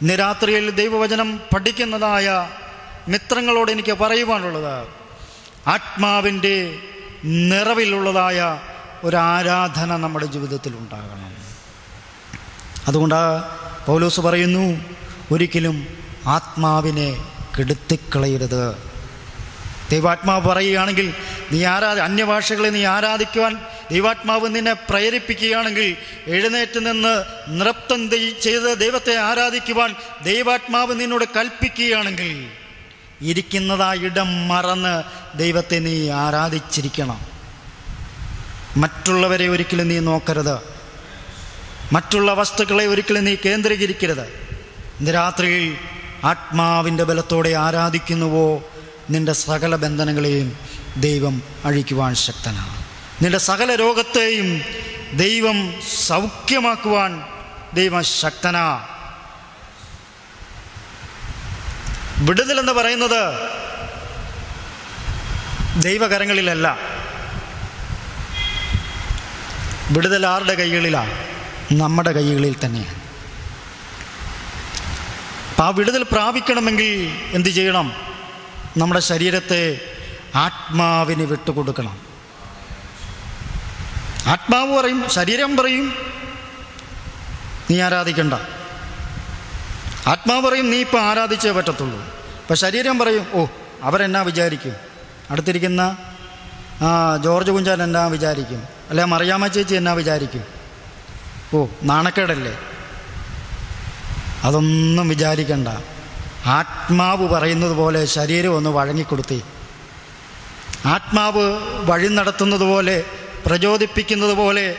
ഇന്ന് രാത്രിയിൽ ദൈവവചനം പഠിക്കുന്നതായ മിത്രങ്ങളോട് എനിക്ക് പറയുവാനുള്ളത്. ആത്മാവിന്റെ നിറവിലുള്ളതായ ഒരു ആരാധന നമ്മുടെ ജീവിതത്തിൽ ഉണ്ടാകണം. അതുകൊണ്ട് പൗലോസ് പറയുന്നു ഒരിക്കലും ആത്മാവിനെ കെടുത്തിക്കളയരുത്. ദൈവാത്മാവ് പറയുകയാണെങ്കിൽ നീ ആരാധ അന്യഭാഷകളെ നീ ആരാധിക്കുവാൻ ദൈവാത്മാവ് നിന്നെ പ്രേരിപ്പിക്കുകയാണെങ്കിൽ എഴുന്നേറ്റ് നിന്ന് നൃത്തം ചെയ്ത് ദൈവത്തെ ആരാധിക്കുവാൻ ദൈവാത്മാവ് നിന്നോട് കൽപ്പിക്കുകയാണെങ്കിൽ ഇരിക്കുന്നതാ ഇടം മറന്ന് ദൈവത്തെ നീ ആരാധിച്ചിരിക്കണം. മറ്റുള്ളവരെ ഒരിക്കലും നീ നോക്കരുത്. മറ്റുള്ള വസ്തുക്കളെ ഒരിക്കലും നീ കേന്ദ്രീകരിക്കരുത്. ഇന്ന് രാത്രിയിൽ ആത്മാവിന്റെ ബലത്തോടെ ആരാധിക്കുന്നുവോ നിന്റെ സകല ബന്ധനങ്ങളെയും ദൈവം അഴിക്കുവാൻ ശക്തനാണ്. നിന്റെ സകല രോഗത്തെയും ദൈവം സൗഖ്യമാക്കുവാൻ ദൈവം ശക്തനാ. വിടുതൽ എന്ന് പറയുന്നത് ദൈവകരങ്ങളിലല്ല. വിടുതൽ ആരുടെ കൈകളിലാണ് നമ്മുടെ കൈകളിൽ തന്നെയാണ്. ആ വിടുതൽ പ്രാപിക്കണമെങ്കിൽ എന്ത് ചെയ്യണം? നമ്മുടെ ശരീരത്തെ ആത്മാവിന് വിട്ടുകൊടുക്കണം. ആത്മാവ് പറയും ശരീരം പറയും നീ ആരാധിക്കണ്ട. ആത്മാവ് പറയും നീ ഇപ്പം ആരാധിച്ചേ പറ്റത്തുള്ളൂ. ഇപ്പം ശരീരം പറയും ഓ അവരെന്നാ വിചാരിക്കും? അടുത്തിരിക്കുന്ന ആ ജോർജ് കുഞ്ചാൻ എന്നാ വിചാരിക്കും? അല്ലെ മറിയാമ്മ ചേച്ചി എന്നാ വിചാരിക്കും? ഓ നാണക്കേടല്ലേ? അതൊന്നും വിചാരിക്കണ്ട. ആത്മാവ് പറയുന്നത് പോലെ ശരീരം ഒന്ന് വഴങ്ങിക്കൊടുത്തി. ആത്മാവ് വഴി നടത്തുന്നത് പോലെ പ്രചോദിപ്പിക്കുന്നത് പോലെ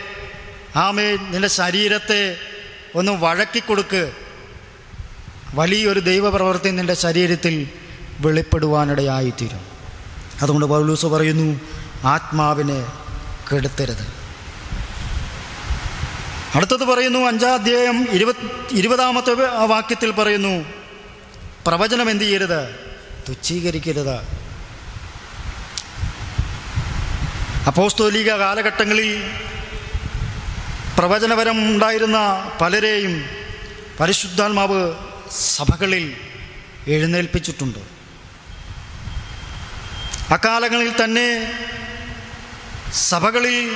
ആമേ നിന്റെ ശരീരത്തെ ഒന്ന് വഴക്കിക്കൊടുക്ക്. വലിയൊരു ദൈവപ്രവൃത്തി നിന്റെ ശരീരത്തിൽ വെളിപ്പെടുവാനിടയായിത്തീരും. അതുകൊണ്ട് പൗലൂസ് പറയുന്നു ആത്മാവിനെ കെടുത്തരുത്. അടുത്തത് പറയുന്നു അഞ്ചാം അധ്യായം ഇരുപത് ഇരുപതാമത്തെ വാക്യത്തിൽ പറയുന്നു പ്രവചനം എന്ത് ചെയ്യരുത്? തുച്ഛീകരിക്കരുത്. അപ്പോസ്തോലിക കാലഘട്ടങ്ങളിൽ പ്രവചനപരം ഉണ്ടായിരുന്ന പലരെയും പരിശുദ്ധാത്മാവ് സഭകളിൽ എഴുന്നേൽപ്പിച്ചിട്ടുണ്ട്. അക്കാലങ്ങളിൽ തന്നെ സഭകളിൽ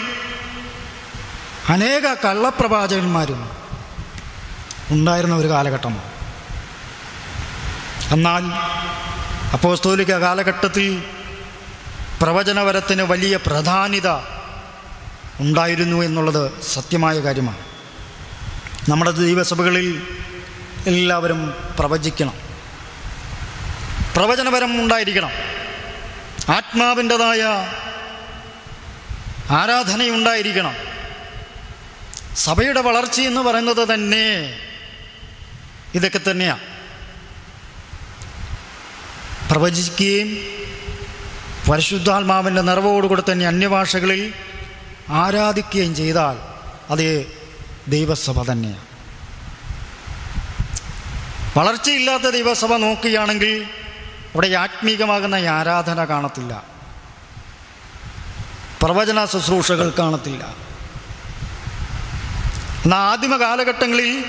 അനേക കള്ളപ്രവാചകന്മാരും ഉണ്ടായിരുന്ന ഒരു കാലഘട്ടം. എന്നാൽ അപ്പോസ്തോലിക കാലഘട്ടത്തിൽ പ്രവചനവരത്തിന് വലിയ പ്രാധാന്യത ഉണ്ടായിരുന്നു എന്നുള്ളത് സത്യമായ കാര്യമാണ്. നമ്മുടെ ദൈവസഭകളിൽ എല്ലാവരും പ്രവചിക്കണം. പ്രവചനപരം ഉണ്ടായിരിക്കണം. ആത്മാവിന്റെതായ ആരാധനയുണ്ടായിരിക്കണം. സഭയുടെ വളർച്ച എന്ന് പറയുന്നത് തന്നെ ഇതൊക്കെ തന്നെയാണ് പ്രവചിക്കുകയും പരിശുദ്ധാത്മാവിന്റെ നിറവോടുകൂടെ തന്നെ അന്യഭാഷകളിൽ ആരാധിക്കുകയും ചെയ്താൽ അത് ദൈവസഭ തന്നെയാണ് വളർച്ചയില്ലാത്ത ദൈവസഭ നോക്കുകയാണെങ്കിൽ അവിടെ ആത്മീകമാകുന്ന ആരാധന കാണത്തില്ല. പ്രവചന ശുശ്രൂഷകൾ കാണത്തില്ല. എന്നാൽ ആദിമ കാലഘട്ടങ്ങളിൽ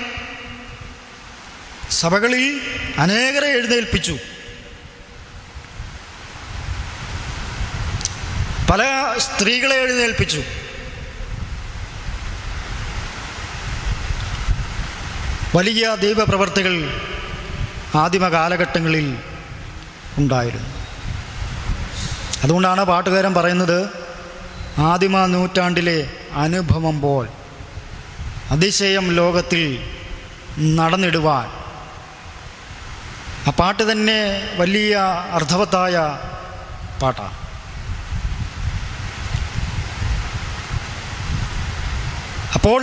സഭകളിൽ അനേകരെ എഴുന്നേൽപ്പിച്ചു. പല സ്ത്രീകളെ എഴുന്നേൽപ്പിച്ചു. വലിയ ദൈവപ്രവർത്തികൾ ആദിമ കാലഘട്ടങ്ങളിൽ ഉണ്ടായിരുന്നു. അതുകൊണ്ടാണ് പാട്ടുകാരൻ പറയുന്നത് ആദിമ നൂറ്റാണ്ടിലെ അനുഭവം പോൽ. അതിശയം ലോകത്തിൽ നടന്നിടുവാൻ. ആ പാട്ട് തന്നെ വലിയ അർത്ഥവത്തായ പാട്ടാണ് അപ്പോൾ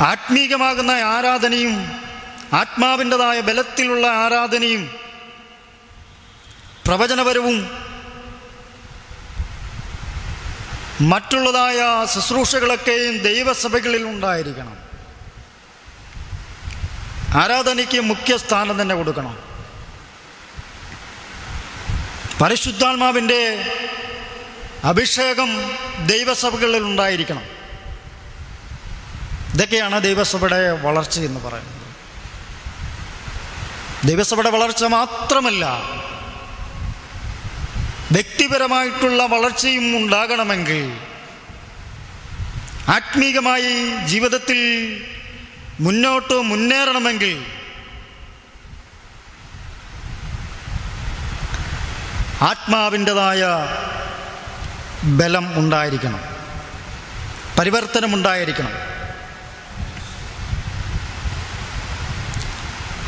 ആത്മീകമാകുന്ന ആരാധനയും ആത്മാവിന്റെതായ ബലത്തിലുള്ള ആരാധനയും പ്രവചനപരവും മറ്റുള്ളതായ ശുശ്രൂഷകളൊക്കെയും ദൈവസഭകളിൽ ഉണ്ടായിരിക്കണം. ആരാധനയ്ക്ക് മുഖ്യ സ്ഥാനം തന്നെ കൊടുക്കണം. പരിശുദ്ധാത്മാവിന്റെ അഭിഷേകം ദൈവസഭകളിൽ ഉണ്ടായിരിക്കണം. ഇതൊക്കെയാണ് ദൈവസഭയുടെ വളർച്ച എന്ന് പറയുന്നത്. ദൈവസഭയുടെ വളർച്ച മാത്രമല്ല വ്യക്തിപരമായിട്ടുള്ള വളർച്ചയും ഉണ്ടാകണമെങ്കിൽ ആത്മീകമായി ജീവിതത്തിൽ മുന്നോട്ട് മുന്നേറണമെങ്കിൽ ആത്മാവിന്റെതായ ബലം ഉണ്ടായിരിക്കണം. പരിവർത്തനമുണ്ടായിരിക്കണം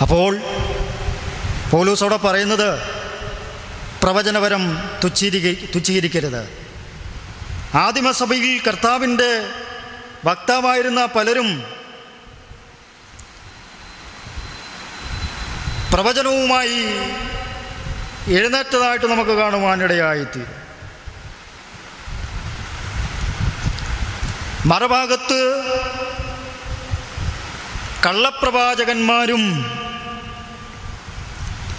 അപ്പോൾ പോലൂസോടെ പറയുന്നത് പ്രവചനപരം തുച്ഛീകരിക്ക തുച്ഛീകരിക്കരുത്. ആദിമസഭയിൽ കർത്താവിന്റെ വക്താവായിരുന്ന പലരും പ്രവചനവുമായി എഴുന്നേറ്റതായിട്ട് നമുക്ക് കാണുവാനിടയായിത്തീരും. മറുഭാഗത്ത് കള്ളപ്രവാചകന്മാരും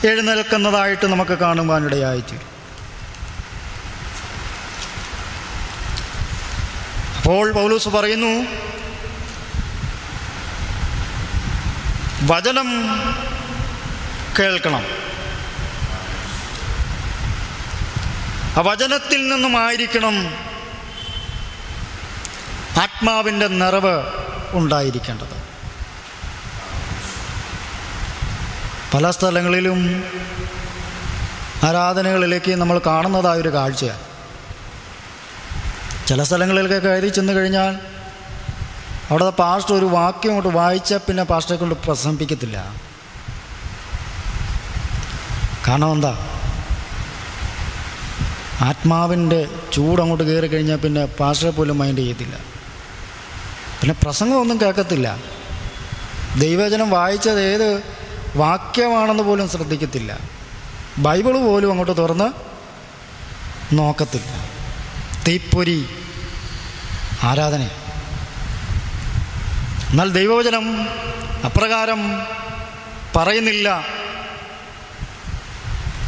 എഴുന്നേൽക്കുന്നതായിട്ട് നമുക്ക് കാണുവാനിടയായിത്തീരും. അപ്പോൾ പൗലൂസ് പറയുന്നു വചനം കേൾക്കണം. വചനത്തിൽ നിന്നുമായിരിക്കണം ആത്മാവിന്റെ നിറവ് ഉണ്ടായിരിക്കേണ്ടത്. പല സ്ഥലങ്ങളിലും ആരാധനകളിലേക്ക് നമ്മൾ കാണുന്നതായൊരു കാഴ്ചയാണ്. ചില സ്ഥലങ്ങളിലൊക്കെ കയറി ചെന്ന് കഴിഞ്ഞാൽ അവിടെ പാസ്റ്റർ ഒരു വാക്യം കൊണ്ട് വായിച്ചാൽ പിന്നെ പാസ്റ്ററെ കൊണ്ട് പ്രസംഗിക്കത്തില്ല കാരണം എന്താ? ആത്മാവിന്റെ ചൂട് അങ്ങോട്ട് കയറി കഴിഞ്ഞാൽ പിന്നെ പാസ്റ്ററെ പോലും മൈൻഡ് ചെയ്യത്തില്ല. പിന്നെ പ്രസംഗമൊന്നും കേൾക്കത്തില്ല. ദൈവചനം വായിച്ചത് ഏത് വാക്യമാണെന്ന് പോലും ശ്രദ്ധിക്കത്തില്ല. ബൈബിൾ പോലും അങ്ങോട്ട് തുറന്ന് നോക്കത്തില്ല. തീപ്പൊരി ആരാധന. എന്നാൽ ദൈവവചനം അപ്രകാരം പറയുന്നില്ല.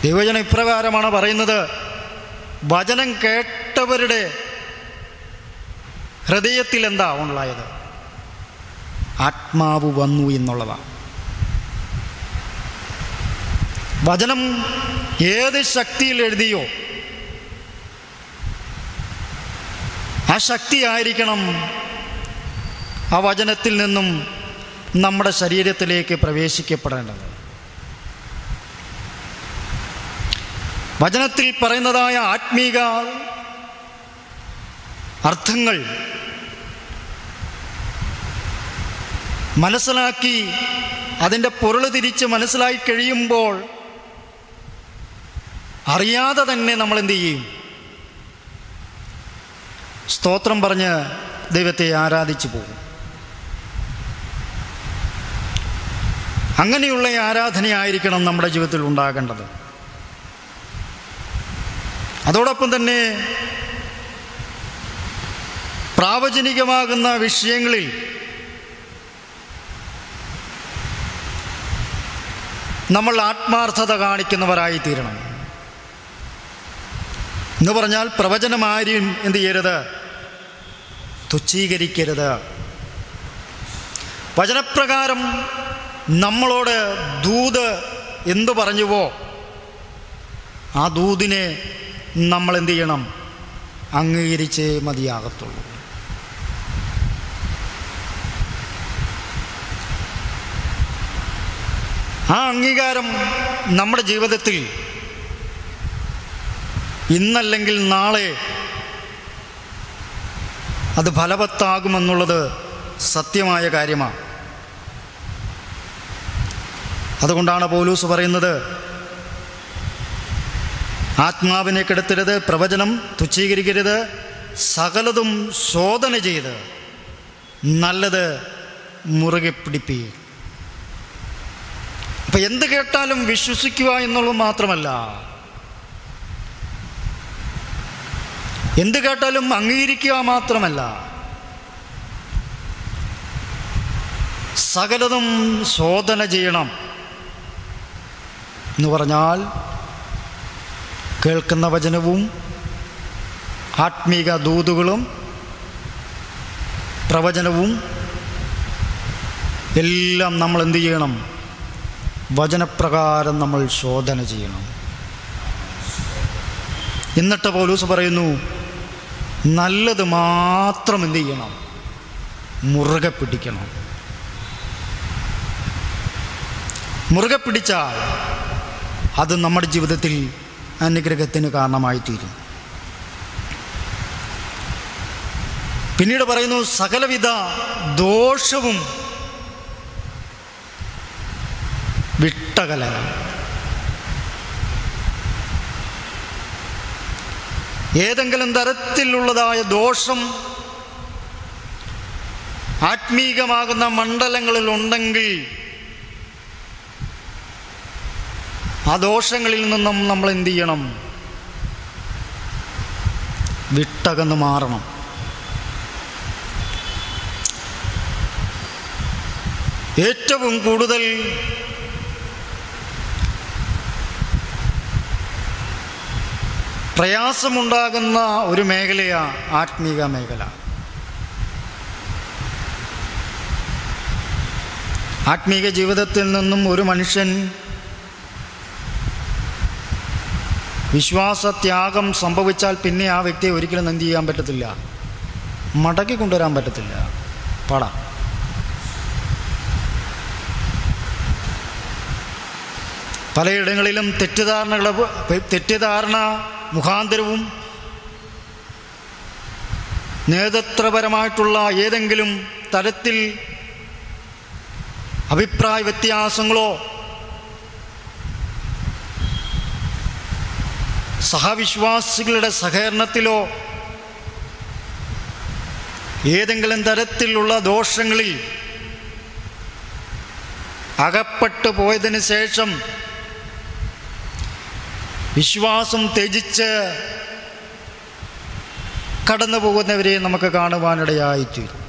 ദൈവവചനം ഇപ്രകാരമാണ് പറയുന്നത്. വചനം കേട്ടവരുടെ ഹൃദയത്തിൽ എന്താ ഉണ്ടായത്? ആത്മാവ് വന്നു എന്നുള്ളതാണ്. വചനം ഏത് ശക്തിയിൽ എഴുതിയോ ആ ശക്തി ആയിരിക്കണം ആ വചനത്തിൽ നിന്നും നമ്മുടെ ശരീരത്തിലേക്ക് പ്രവേശിക്കപ്പെടേണ്ടത്. വചനത്തിൽ പറയുന്നതായ ആത്മീക അർത്ഥങ്ങൾ മനസ്സിലാക്കി അതിന്റെ പൊരുൾ തിരിച്ച് മനസ്സിലാക്കി കഴിയുമ്പോൾ അറിയാതെ തന്നെ നമ്മൾ എന്തു ചെയ്യും? സ്തോത്രം പറഞ്ഞ് ദൈവത്തെ ആരാധിച്ചു പോകും. അങ്ങനെയുള്ള ആരാധനയായിരിക്കണം നമ്മുടെ ജീവിതത്തിൽ ഉണ്ടാകേണ്ടത്. അതോടൊപ്പം തന്നെ പ്രാവചനികമാകുന്ന വിഷയങ്ങളിൽ നമ്മൾ ആത്മാർത്ഥത കാണിക്കുന്നവരായി തീരണം എന്ന് പറഞ്ഞാൽ പ്രവചനം ആരും എന്ത് ചെയ്യരുത്? തുച്ഛീകരിക്കരുത്. വചനപ്രകാരം നമ്മളോട് ദൂത് എന്തു പറഞ്ഞുവോ ആ ദൂതിനെ നമ്മൾ എന്ത് ചെയ്യണം അംഗീകരിച്ചേ മതിയാകത്തുള്ളൂ. ആ അംഗീകാരം നമ്മുടെ ജീവിതത്തിൽ ഇന്നല്ലെങ്കിൽ നാളെ അത് ഫലവത്താകുമെന്നുള്ളത് സത്യമായ കാര്യമാണ്. അതുകൊണ്ടാണ് പോലൂസ് പറയുന്നത് ആത്മാവിനെ കെടുത്തരുത് പ്രവചനം തുച്ഛീകരിക്കരുത് സകലതും ശോധന ചെയ്ത് നല്ലത് മുറുകെ പിടിപ്പി അപ്പം എന്ത് കേട്ടാലും വിശ്വസിക്കുക എന്നുള്ളത് മാത്രമല്ല എന്ത് കേട്ടാലും അംഗീകരിക്കുക മാത്രമല്ല സകലതും ശോധന ചെയ്യണം എന്ന് പറഞ്ഞാൽ കേൾക്കുന്ന വചനവും ആത്മീക ദൂതുകളും പ്രവചനവും എല്ലാം നമ്മൾ എന്ത് ചെയ്യണം? വചനപ്രകാരം നമ്മൾ ശോധന ചെയ്യണം. എന്നിട്ട് പൗലൂസ് പറയുന്നു നല്ലത് മാത്രം എന്ത് ചെയ്യണം? മുറുകെ പിടിക്കണം. മുറുകെ പിടിച്ചാൽ അത് നമ്മുടെ ജീവിതത്തിൽ അനുഗ്രഹത്തിന് കാരണമായി തീരും പിന്നീട് പറയുന്നു സകലവിധ ദോഷവും വിട്ടകലനം. ഏതെങ്കിലും തരത്തിലുള്ളതായ ദോഷം ആത്മീകമാകുന്ന മണ്ഡലങ്ങളിൽ ഉണ്ടെങ്കിൽ ആ ദോഷങ്ങളിൽ നിന്നും നമ്മൾ എന്തു ചെയ്യണം? വിട്ടകന്ന് മാറണം. ഏറ്റവും കൂടുതൽ പ്രയാസമുണ്ടാകുന്ന ഒരു മേഖലയാണ് ആത്മീക മേഖല. ആത്മീക ജീവിതത്തിൽ നിന്നും ഒരു മനുഷ്യൻ വിശ്വാസത്യാഗം സംഭവിച്ചാൽ പിന്നെ ആ വ്യക്തിയെ ഒരിക്കലും എന്ത് ചെയ്യാൻ പറ്റത്തില്ല. മടക്കി കൊണ്ടുവരാൻ പറ്റത്തില്ല. പാടാം. പലയിടങ്ങളിലും തെറ്റിദ്ധാരണകൾ തെറ്റിദ്ധാരണ മുഖാന്തരവും നേതൃത്വപരമായിട്ടുള്ള ഏതെങ്കിലും തരത്തിൽ അഭിപ്രായ വ്യത്യാസങ്ങളോ സഹവിശ്വാസികളുടെ സഹകരണത്തിലോ ഏതെങ്കിലും തരത്തിലുള്ള ദോഷങ്ങളിൽ അകപ്പെട്ടു പോയതിന് ശേഷം വിശ്വാസം ത്യജിച്ച് കടന്നു പോകുന്നവരെ നമുക്ക് കാണുവാനിടയായിത്തീരും.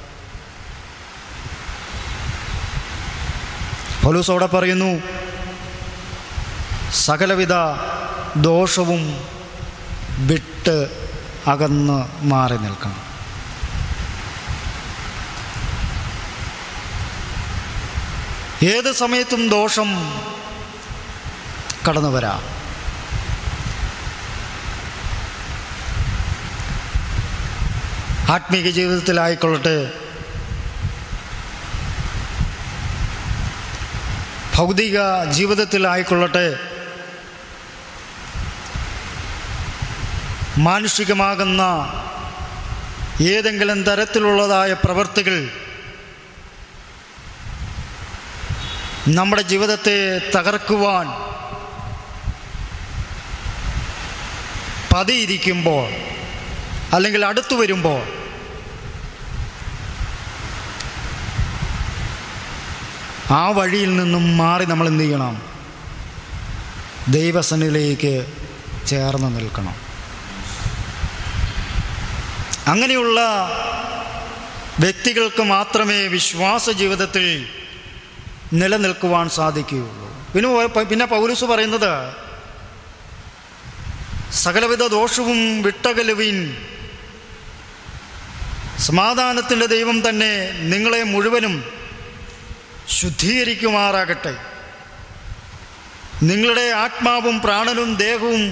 പൗലൂസ് അവിടെ പറയുന്നു സകലവിധ ദോഷവും വിട്ട് അകന്ന് മാറി നിൽക്കണം. ഏത് സമയത്തും ദോഷം കടന്നു വരാം. ആത്മീക ജീവിതത്തിലായിക്കൊള്ളട്ടെ. ഭൗതിക ജീവിതത്തിലായിക്കൊള്ളട്ടെ. മാനുഷികമാകുന്ന ഏതെങ്കിലും തരത്തിലുള്ളതായ പ്രവർത്തികൾ നമ്മുടെ ജീവിതത്തെ തകർക്കുവാൻ പതിയിരിക്കുമ്പോൾ അല്ലെങ്കിൽ അടുത്തു വരുമ്പോൾ ആ വഴിയിൽ നിന്നും മാറി നമ്മൾ എന്ത് ചെയ്യണം ദൈവസനിലേക്ക് ചേർന്ന് നിൽക്കണം. അങ്ങനെയുള്ള വ്യക്തികൾക്ക് മാത്രമേ വിശ്വാസ ജീവിതത്തിൽ നിലനിൽക്കുവാൻ സാധിക്കുകയുള്ളൂ. പിന്നെ പിന്നെ പൗലുസ് പറയുന്നത് സകലവിധ ദോഷവും വിട്ടകലുവിൻ സമാധാനത്തിന്റെ ദൈവം തന്നെ നിങ്ങളെ മുഴുവനും ശുദ്ധീകരിക്കുമാറാകട്ടെ. നിങ്ങളുടെ ആത്മാവും പ്രാണനും ദേഹവും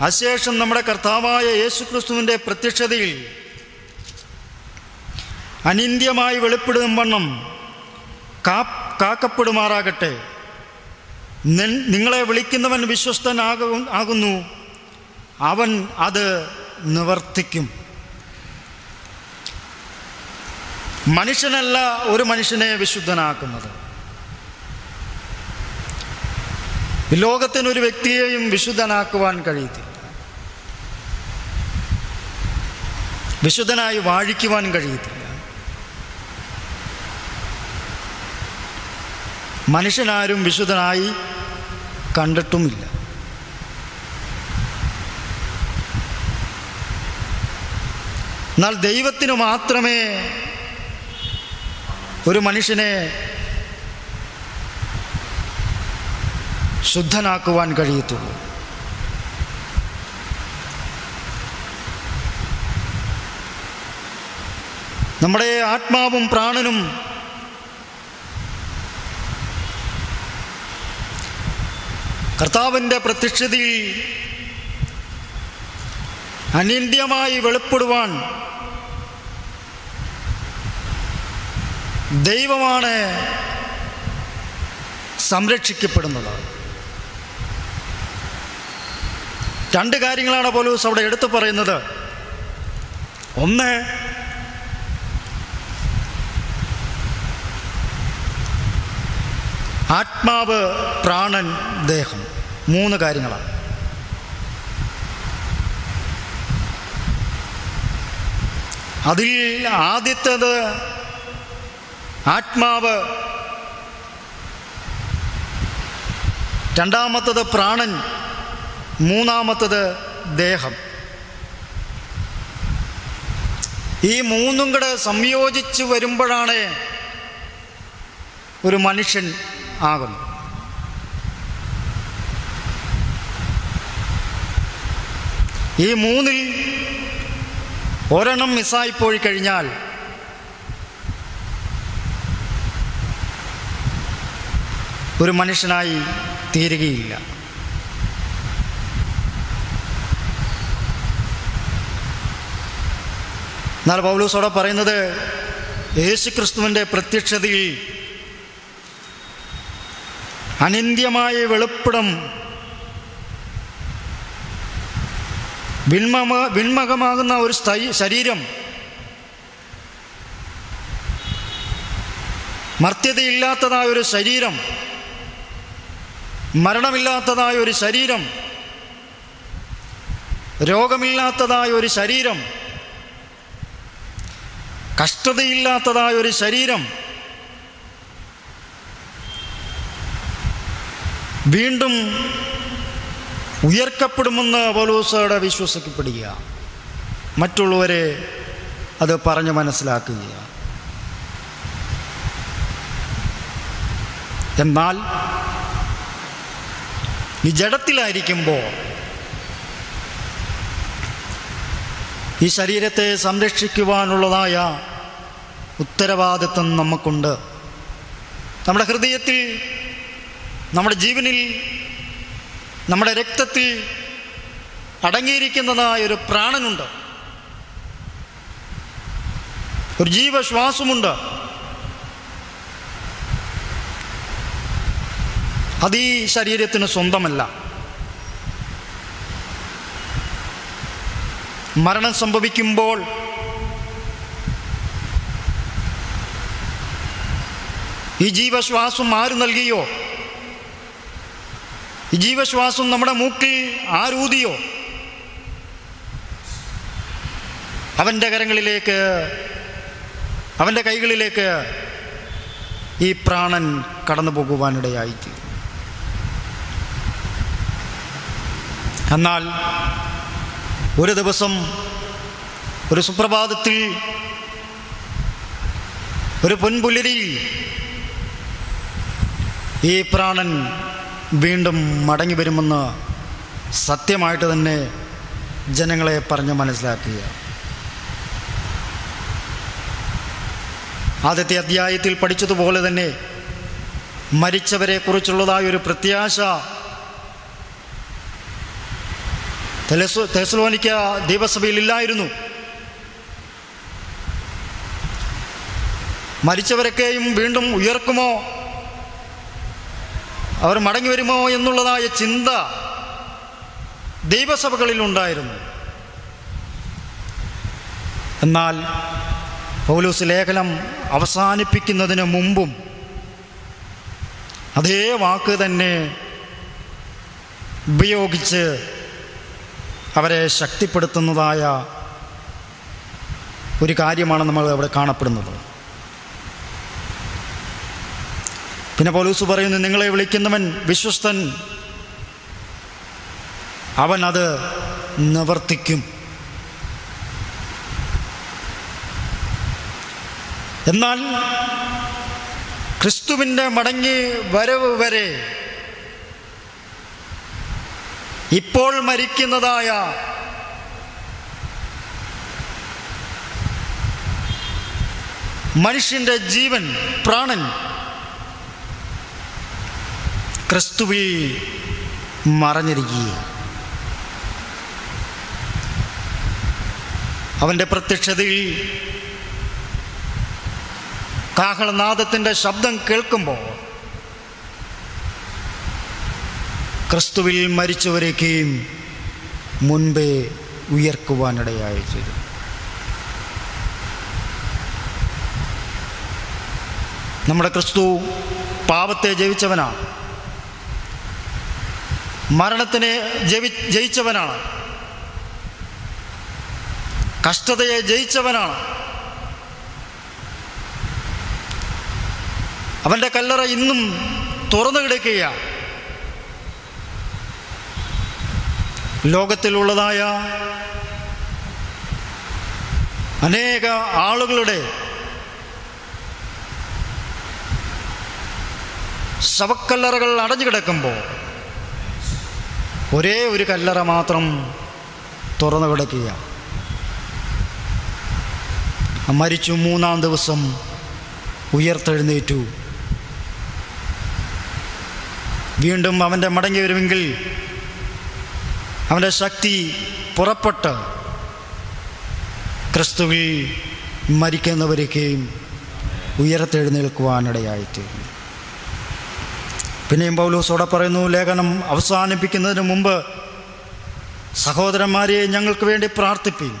അശേഷം നമ്മുടെ കർത്താവായ യേശുക്രിസ്തുവിന്റെ പ്രത്യക്ഷതയിൽ അനിന്ദ്യമായി വെളിപ്പെടും വണ്ണം കാ കാക്കപ്പെടുമാറാകട്ടെ. നിങ്ങളെ വിളിക്കുന്നവൻ വിശ്വസ്തനാകും ആകുന്നു. അവൻ അത് നിവർത്തിക്കും. മനുഷ്യനല്ല ഒരു മനുഷ്യനെ വിശുദ്ധനാക്കുന്നത്. ലോകത്തിനൊരു വ്യക്തിയെയും വിശുദ്ധനാക്കുവാൻ കഴിയത്തില്ല. വിശുദ്ധനായി വാഴിക്കുവാൻ കഴിയത്തില്ല. മനുഷ്യനാരും വിശുദ്ധനായി കണ്ടിട്ടുമില്ല. എന്നാൽ ദൈവത്തിന് മാത്രമേ ഒരു മനുഷ്യനെ ശുദ്ധനാക്കുവാൻ കഴിയത്തുള്ളൂ. നമ്മുടെ ആത്മാവും പ്രാണനും കർത്താവിന്റെ പ്രത്യക്ഷതയിൽ അനിന്ദ്യമായി വെളിപ്പെടുവാൻ ദൈവമാണ് സംരക്ഷിക്കപ്പെടുന്നത്. രണ്ട് കാര്യങ്ങളാണ് പോലൂസ് അവിടെ എടുത്തു പറയുന്നത്. ഒന്ന് ആത്മാവ് പ്രാണൻ ദേഹം. മൂന്ന് കാര്യങ്ങളാണ്. അതിൽ ആദ്യത്തേത് ആത്മാവ്. രണ്ടാമത്തത് പ്രാണൻ. മൂന്നാമത്തത് ദേഹം. ഈ മൂന്നും കൂടെ സംയോജിച്ച് വരുമ്പോഴാണ് ഒരു മനുഷ്യൻ ആകുന്നത് ഈ മൂന്നിൽ ഒരെണ്ണം മിസ്സായിപ്പോയി കഴിഞ്ഞാൽ ഒരു മനുഷ്യനായി തീരുകയില്ല. എന്നാൽ പൗലൂസോടെ പറയുന്നത് യേശുക്രിസ്തുവിന്റെ പ്രത്യക്ഷതയിൽ അനിന്ദ്യമായ വെളുപ്പിടം. വിൺമമ വിൺമകമാകുന്ന ഒരു സ്ഥൈ- ശരീരം. മർത്യതയില്ലാത്തതായ ഒരു ശരീരം. മരണമില്ലാത്തതായ ഒരു ശരീരം. രോഗമില്ലാത്തതായ ഒരു ശരീരം. കഷ്ടതയില്ലാത്തതായ ഒരു ശരീരം. വീണ്ടും ഉയർക്കപ്പെടുമെന്ന് പൗലോസയുടെ വിശ്വസിക്കപ്പെടുക മറ്റുള്ളവരെ അത് പറഞ്ഞു മനസ്സിലാക്കുക എന്നാൽ ഈ ജഡത്തിലായിരിക്കുമ്പോൾ ഈ ശരീരത്തെ സംരക്ഷിക്കുവാനുള്ളതായ ഉത്തരവാദിത്വം നമുക്കുണ്ട്. നമ്മുടെ ഹൃദയത്തിൽ നമ്മുടെ ജീവനിൽ നമ്മുടെ രക്തത്തിൽ അടങ്ങിയിരിക്കുന്നതായ ഒരു പ്രാണനുണ്ട്. ഒരു ജീവശ്വാസമുണ്ട്. അത് ഈ ശരീരത്തിന് സ്വന്തമല്ല. മരണം സംഭവിക്കുമ്പോൾ ഈ ജീവശ്വാസം ആര് നൽകിയോ? ഈ ജീവശ്വാസം നമ്മുടെ മൂക്കിൽ ആരൂതിയോ? അവന്റെ കരങ്ങളിലേക്ക് അവന്റെ കൈകളിലേക്ക് ഈ പ്രാണൻ കടന്നു പോകുവാനിടയായിത്തീരും എന്നാൽ ഒരു ദിവസം ഒരു സുപ്രഭാതത്തിൽ ഒരു പൊൻപുലരിയിൽ ഈ പ്രാണൻ വീണ്ടും മടങ്ങി വരുമെന്ന് സത്യമായിട്ട് തന്നെ ജനങ്ങളെ പറഞ്ഞ് മനസ്സിലാക്കുക. ആദ്യത്തെ അധ്യായത്തിൽ പഠിച്ചതുപോലെ തന്നെ മരിച്ചവരെ കുറിച്ചുള്ളതായ ഒരു പ്രത്യാശ തെസലോനിക്ക ദൈവസഭയിൽ ഇല്ലായിരുന്നു. മരിച്ചവരൊക്കെയും വീണ്ടും ഉയർക്കുമോ? അവർ മടങ്ങി വരുമോ എന്നുള്ളതായ ചിന്ത ദൈവസഭകളിൽ ഉണ്ടായിരുന്നു. എന്നാൽ പൗലൂസ് ലേഖനം അവസാനിപ്പിക്കുന്നതിന് മുമ്പും അതേ വാക്ക് തന്നെ ഉപയോഗിച്ച് അവരെ ശക്തിപ്പെടുത്തുന്നതായ ഒരു കാര്യമാണ് നമ്മൾ അവിടെ കാണപ്പെടുന്നത്. പിന്നെ പോലൂസ് പറയുന്നു നിങ്ങളെ വിളിക്കുന്നവൻ വിശ്വസ്തൻ. അവൻ അത് നിവർത്തിക്കും. എന്നാൽ ക്രിസ്തുവിന്റെ മടങ്ങി വരവ് വരെ ഇപ്പോൾ മരിക്കുന്നതായ മനുഷ്യന്റെ ജീവൻ പ്രാണൻ ക്രിസ്തുവിൽ മറഞ്ഞിരിക്കുക അവന്റെ പ്രത്യക്ഷതയിൽ കാഹളനാദത്തിന്റെ ശബ്ദം കേൾക്കുമ്പോൾ ക്രിസ്തുവിൽ മരിച്ചവരേക്കെയും മുൻപേ ഉയർക്കുവാനിടയായി ചെയ്തു. നമ്മുടെ ക്രിസ്തു പാപത്തെ ജയിച്ചവനാണ്. മരണത്തിനെ ജയി ജയിച്ചവനാണ്. കഷ്ടതയെ ജയിച്ചവനാണ്. അവന്റെ കല്ലറ ഇന്നും തുറന്നു കിടക്കുകയാണ്. ലോകത്തിലുള്ളതായ അനേക ആളുകളുടെ ശവക്കല്ലറകൾ അടഞ്ഞു കിടക്കുമ്പോൾ ഒരേ ഒരു കല്ലറ മാത്രം തുറന്നു കിടക്കുക. മരിച്ചു മൂന്നാം ദിവസം ഉയർത്തെഴുന്നേറ്റു. വീണ്ടും അവന്റെ മടങ്ങി വരുമെങ്കിൽ അവന്റെ ശക്തി പുറപ്പെട്ട് ക്രിസ്തുവിൽ മരിക്കുന്നവരൊക്കെയും ഉയർത്തെഴുന്നേൽക്കുവാനിടയായിത്തീരും. പിന്നെയും പൗലൂസോടെ പറയുന്നു ലേഖനം അവസാനിപ്പിക്കുന്നതിന് മുമ്പ് സഹോദരന്മാരെ ഞങ്ങൾക്ക് വേണ്ടി പ്രാർത്ഥിപ്പിൻ.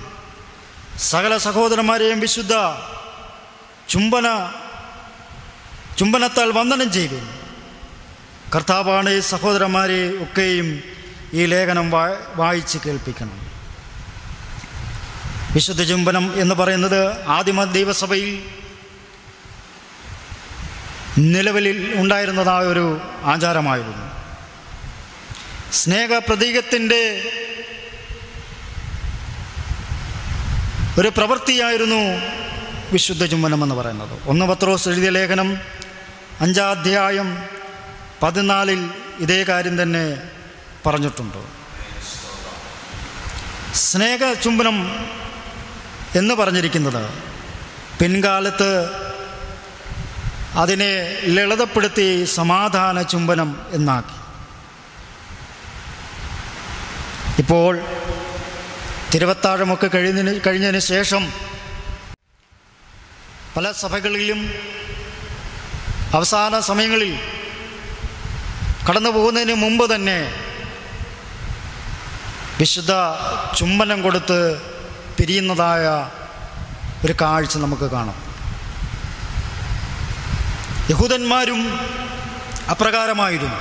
സകല സഹോദരന്മാരെയും വിശുദ്ധ ചുംബന ചുംബനത്താൽ വന്ദനം ചെയ്യും കർത്താവാണ് സഹോദരന്മാരെ ഒക്കെയും ഈ ലേഖനം വായിച്ച് കേൾപ്പിക്കണം. വിശുദ്ധ ചുംബനം എന്ന് പറയുന്നത് ആദിമ ദൈവസഭയിൽ നിലവിലിൽ ഉണ്ടായിരുന്നതായ ഒരു ആചാരമായിരുന്നു. സ്നേഹ പ്രതീകത്തിന്റെ ഒരു പ്രവൃത്തിയായിരുന്നു വിശുദ്ധ ചുംബനം എന്ന് പറയുന്നത്. ഒന്ന് പത്രോസ് എഴുതിയ ലേഖനം അഞ്ചാധ്യായം പതിനാലിൽ ഇതേ കാര്യം തന്നെ പറഞ്ഞിട്ടുണ്ട്. സ്നേഹ ചുംബനം എന്ന് പറഞ്ഞിരിക്കുന്നത് പിൻകാലത്ത് അതിനെ ലളിതപ്പെടുത്തി സമാധാന ചുംബനം എന്നാക്കി. ഇപ്പോൾ തിരുവത്താഴമൊക്കെ കഴിഞ്ഞതിന് കഴിഞ്ഞതിന് ശേഷം പല സഭകളിലും അവസാന സമയങ്ങളിൽ കടന്നു പോകുന്നതിന് മുമ്പ് തന്നെ വിശുദ്ധ ചുംബനം കൊടുത്ത് പിരിയുന്നതായ ഒരു കാഴ്ച നമുക്ക് കാണാം. യഹൂദന്മാരും അപ്രകാരമായിരുന്നു.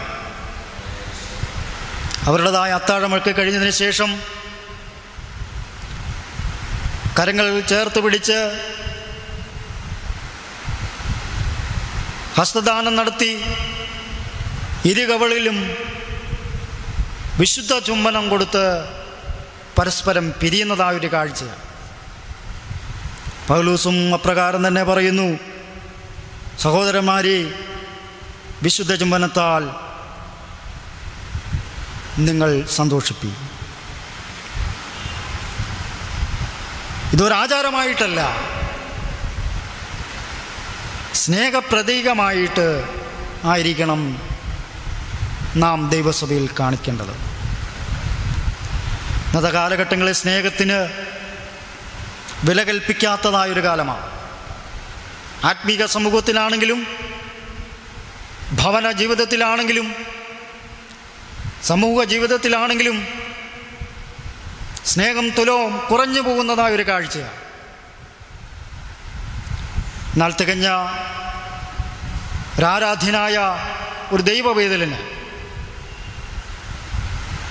അവരുടേതായ അത്താഴമൊക്കെ കഴിഞ്ഞതിന് ശേഷം കരങ്ങൾ ചേർത്ത് പിടിച്ച് ഹസ്തദാനം നടത്തി ഇരുകവളിലും വിശുദ്ധ ചുംബനം കൊടുത്ത് പരസ്പരം പിരിയുന്നതായ ഒരു കാഴ്ചയാണ്. പൗലൂസും അപ്രകാരം തന്നെ പറയുന്നു സഹോദരന്മാരെ വിശുദ്ധ ചുംബനത്താൽ നിങ്ങൾ സന്തോഷിപ്പി. ഇതൊരാചാരമായിട്ടല്ല. സ്നേഹപ്രതീകമായിട്ട് ആയിരിക്കണം നാം ദൈവസഭയിൽ കാണിക്കേണ്ടത്. ഇന്നത്തെ കാലഘട്ടങ്ങളിൽ സ്നേഹത്തിന് വില കൽപ്പിക്കാത്തതായൊരു കാലമാണ്. ആത്മീക സമൂഹത്തിലാണെങ്കിലും ഭവന ജീവിതത്തിലാണെങ്കിലും സമൂഹ ജീവിതത്തിലാണെങ്കിലും സ്നേഹം തുലവും കുറഞ്ഞു പോകുന്നതായ ഒരു കാഴ്ചയാണ്. എന്നാൽ തികഞ്ഞ ഒരാരാധ്യനായ ഒരു ദൈവവേദലിന്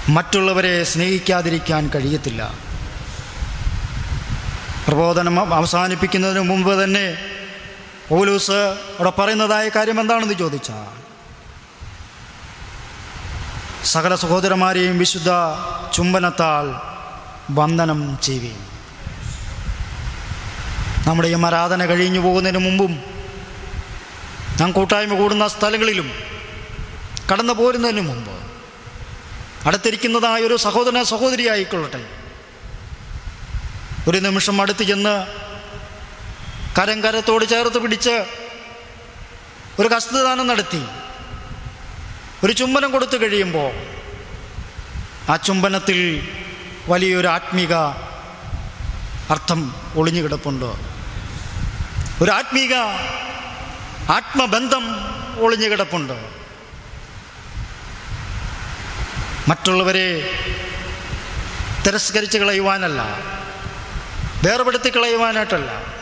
മറ്റുള്ളവരെ സ്നേഹിക്കാതിരിക്കാൻ കഴിയത്തില്ല. പ്രബോധനം അവസാനിപ്പിക്കുന്നതിന് മുമ്പ് തന്നെ പൗലൂസ് അവിടെ പറയുന്നതായ കാര്യം എന്താണെന്ന് ചോദിച്ചാൽ സകല സഹോദരന്മാരെയും വിശുദ്ധ ചുംബനത്താൽ വന്ദനം ചെയ്യുകയും. നമ്മുടെ ഈ ആരാധന കഴിഞ്ഞു പോകുന്നതിന് മുമ്പും നാം കൂട്ടായ്മ കൂടുന്ന സ്ഥലങ്ങളിലും കടന്നു പോരുന്നതിന് മുമ്പ് അടുത്തിരിക്കുന്നതായ ഒരു സഹോദരി സഹോദരിയായിക്കൊള്ളട്ടെ. ഒരു നിമിഷം അടുത്ത് ചെന്ന് കരം കരത്തോട് ചേർത്ത് പിടിച്ച് ഒരു കസ്തുദാനം നടത്തി. ഒരു ചുംബനം കൊടുത്തു കഴിയുമ്പോൾ ആ ചുംബനത്തിൽ വലിയൊരു ആത്മീക അർത്ഥം ഒളിഞ്ഞു കിടപ്പുണ്ട്. ഒരു ആത്മീക ആത്മബന്ധം ഒളിഞ്ഞു കിടപ്പുണ്ട്. മറ്റുള്ളവരെ തിരസ്കരിച്ച് കളയുവാനല്ല വേർപെടുത്തി കളയുവാനായിട്ടല്ല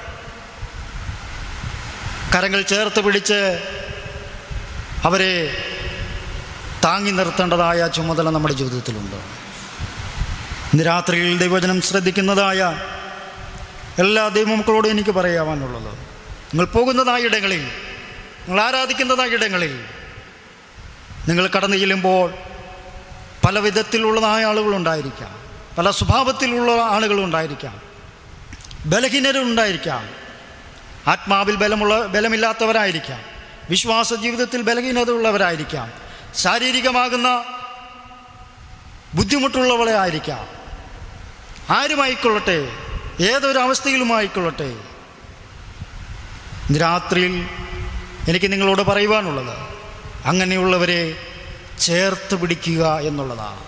കരങ്ങൾ ചേർത്ത് പിടിച്ച് അവരെ താങ്ങി നിർത്തേണ്ടതായ ചുമതല നമ്മുടെ ജീവിതത്തിലുണ്ട്. ഇന്ന് രാത്രിയിൽ ദൈവചനം ശ്രദ്ധിക്കുന്നതായ എല്ലാ ദൈവമക്കളോടും എനിക്ക് പറയാവാനുള്ളത്. നിങ്ങൾ പോകുന്നതായ ഇടങ്ങളിൽ നിങ്ങൾ ആരാധിക്കുന്നതായ ഇടങ്ങളിൽ നിങ്ങൾ കടന്നു ചെല്ലുമ്പോൾ പല വിധത്തിലുള്ളതായ ആളുകളുണ്ടായിരിക്കാം. പല സ്വഭാവത്തിലുള്ള ആളുകളുണ്ടായിരിക്കാം. ബലഹീനരുണ്ടായിരിക്കാം. ആത്മാവിൽ ബലമുള്ള ബലമില്ലാത്തവരായിരിക്കാം. വിശ്വാസ ജീവിതത്തിൽ ബലഹീനത ഉള്ളവരായിരിക്കാം ശാരീരികമാകുന്ന ബുദ്ധിമുട്ടുള്ളവളെ ആയിരിക്കാം. ആരുമായിക്കൊള്ളട്ടെ? ഏതൊരു അവസ്ഥയിലുമായിക്കൊള്ളട്ടെ രാത്രിയിൽ എനിക്ക് നിങ്ങളോട് പറയുവാനുള്ളത് അങ്ങനെയുള്ളവരെ ചേർത്ത് പിടിക്കുക എന്നുള്ളതാണ്.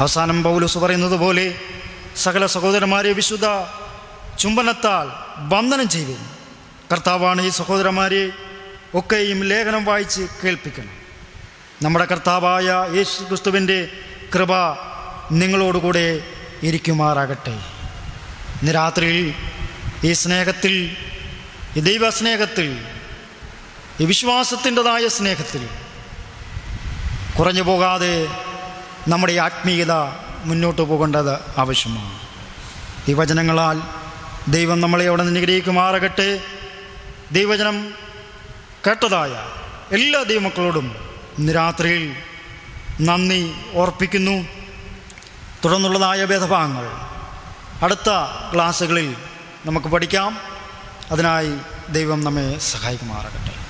അവസാനം പൗലുസ് പറയുന്നത് പോലെ സകല സഹോദരന്മാരെ വിശുദ്ധ ചുംബനത്താൽ വന്ദനം ചെയ്തു കർത്താവാണ് ഈ സഹോദരന്മാരെ ഒക്കെയും ലേഖനം വായിച്ച് കേൾപ്പിക്കണം. നമ്മുടെ കർത്താവായ യേശു ക്രിസ്തുവിന്റെ കൃപ നിങ്ങളോടുകൂടെ ഇരിക്കുമാറാകട്ടെ. ഇന്ന് രാത്രിയിൽ ഈ സ്നേഹത്തിൽ ഈ ദൈവസ്നേഹത്തിൽ ഈ വിശ്വാസത്തിന്റെതായ സ്നേഹത്തിൽ കുറഞ്ഞു പോകാതെ നമ്മുടെ ആത്മീയത മുന്നോട്ട് പോകേണ്ടത് ആവശ്യമാണ്. ഈ വചനങ്ങളാൽ ദൈവം നമ്മളെ അവിടെ നിഗ്രഹിക്കുമാറകട്ടെ ദൈവജനം കേട്ടതായ എല്ലാ ദൈവമക്കളോടും ഇന്ന് രാത്രിയിൽ നന്ദി ഓർപ്പിക്കുന്നു. തുടർന്നുള്ളതായ ഭേദഭാഗങ്ങൾ അടുത്ത ക്ലാസ്സുകളിൽ നമുക്ക് പഠിക്കാം. അതിനായി ദൈവം നമ്മെ സഹായിക്കുമാറാകട്ടെ.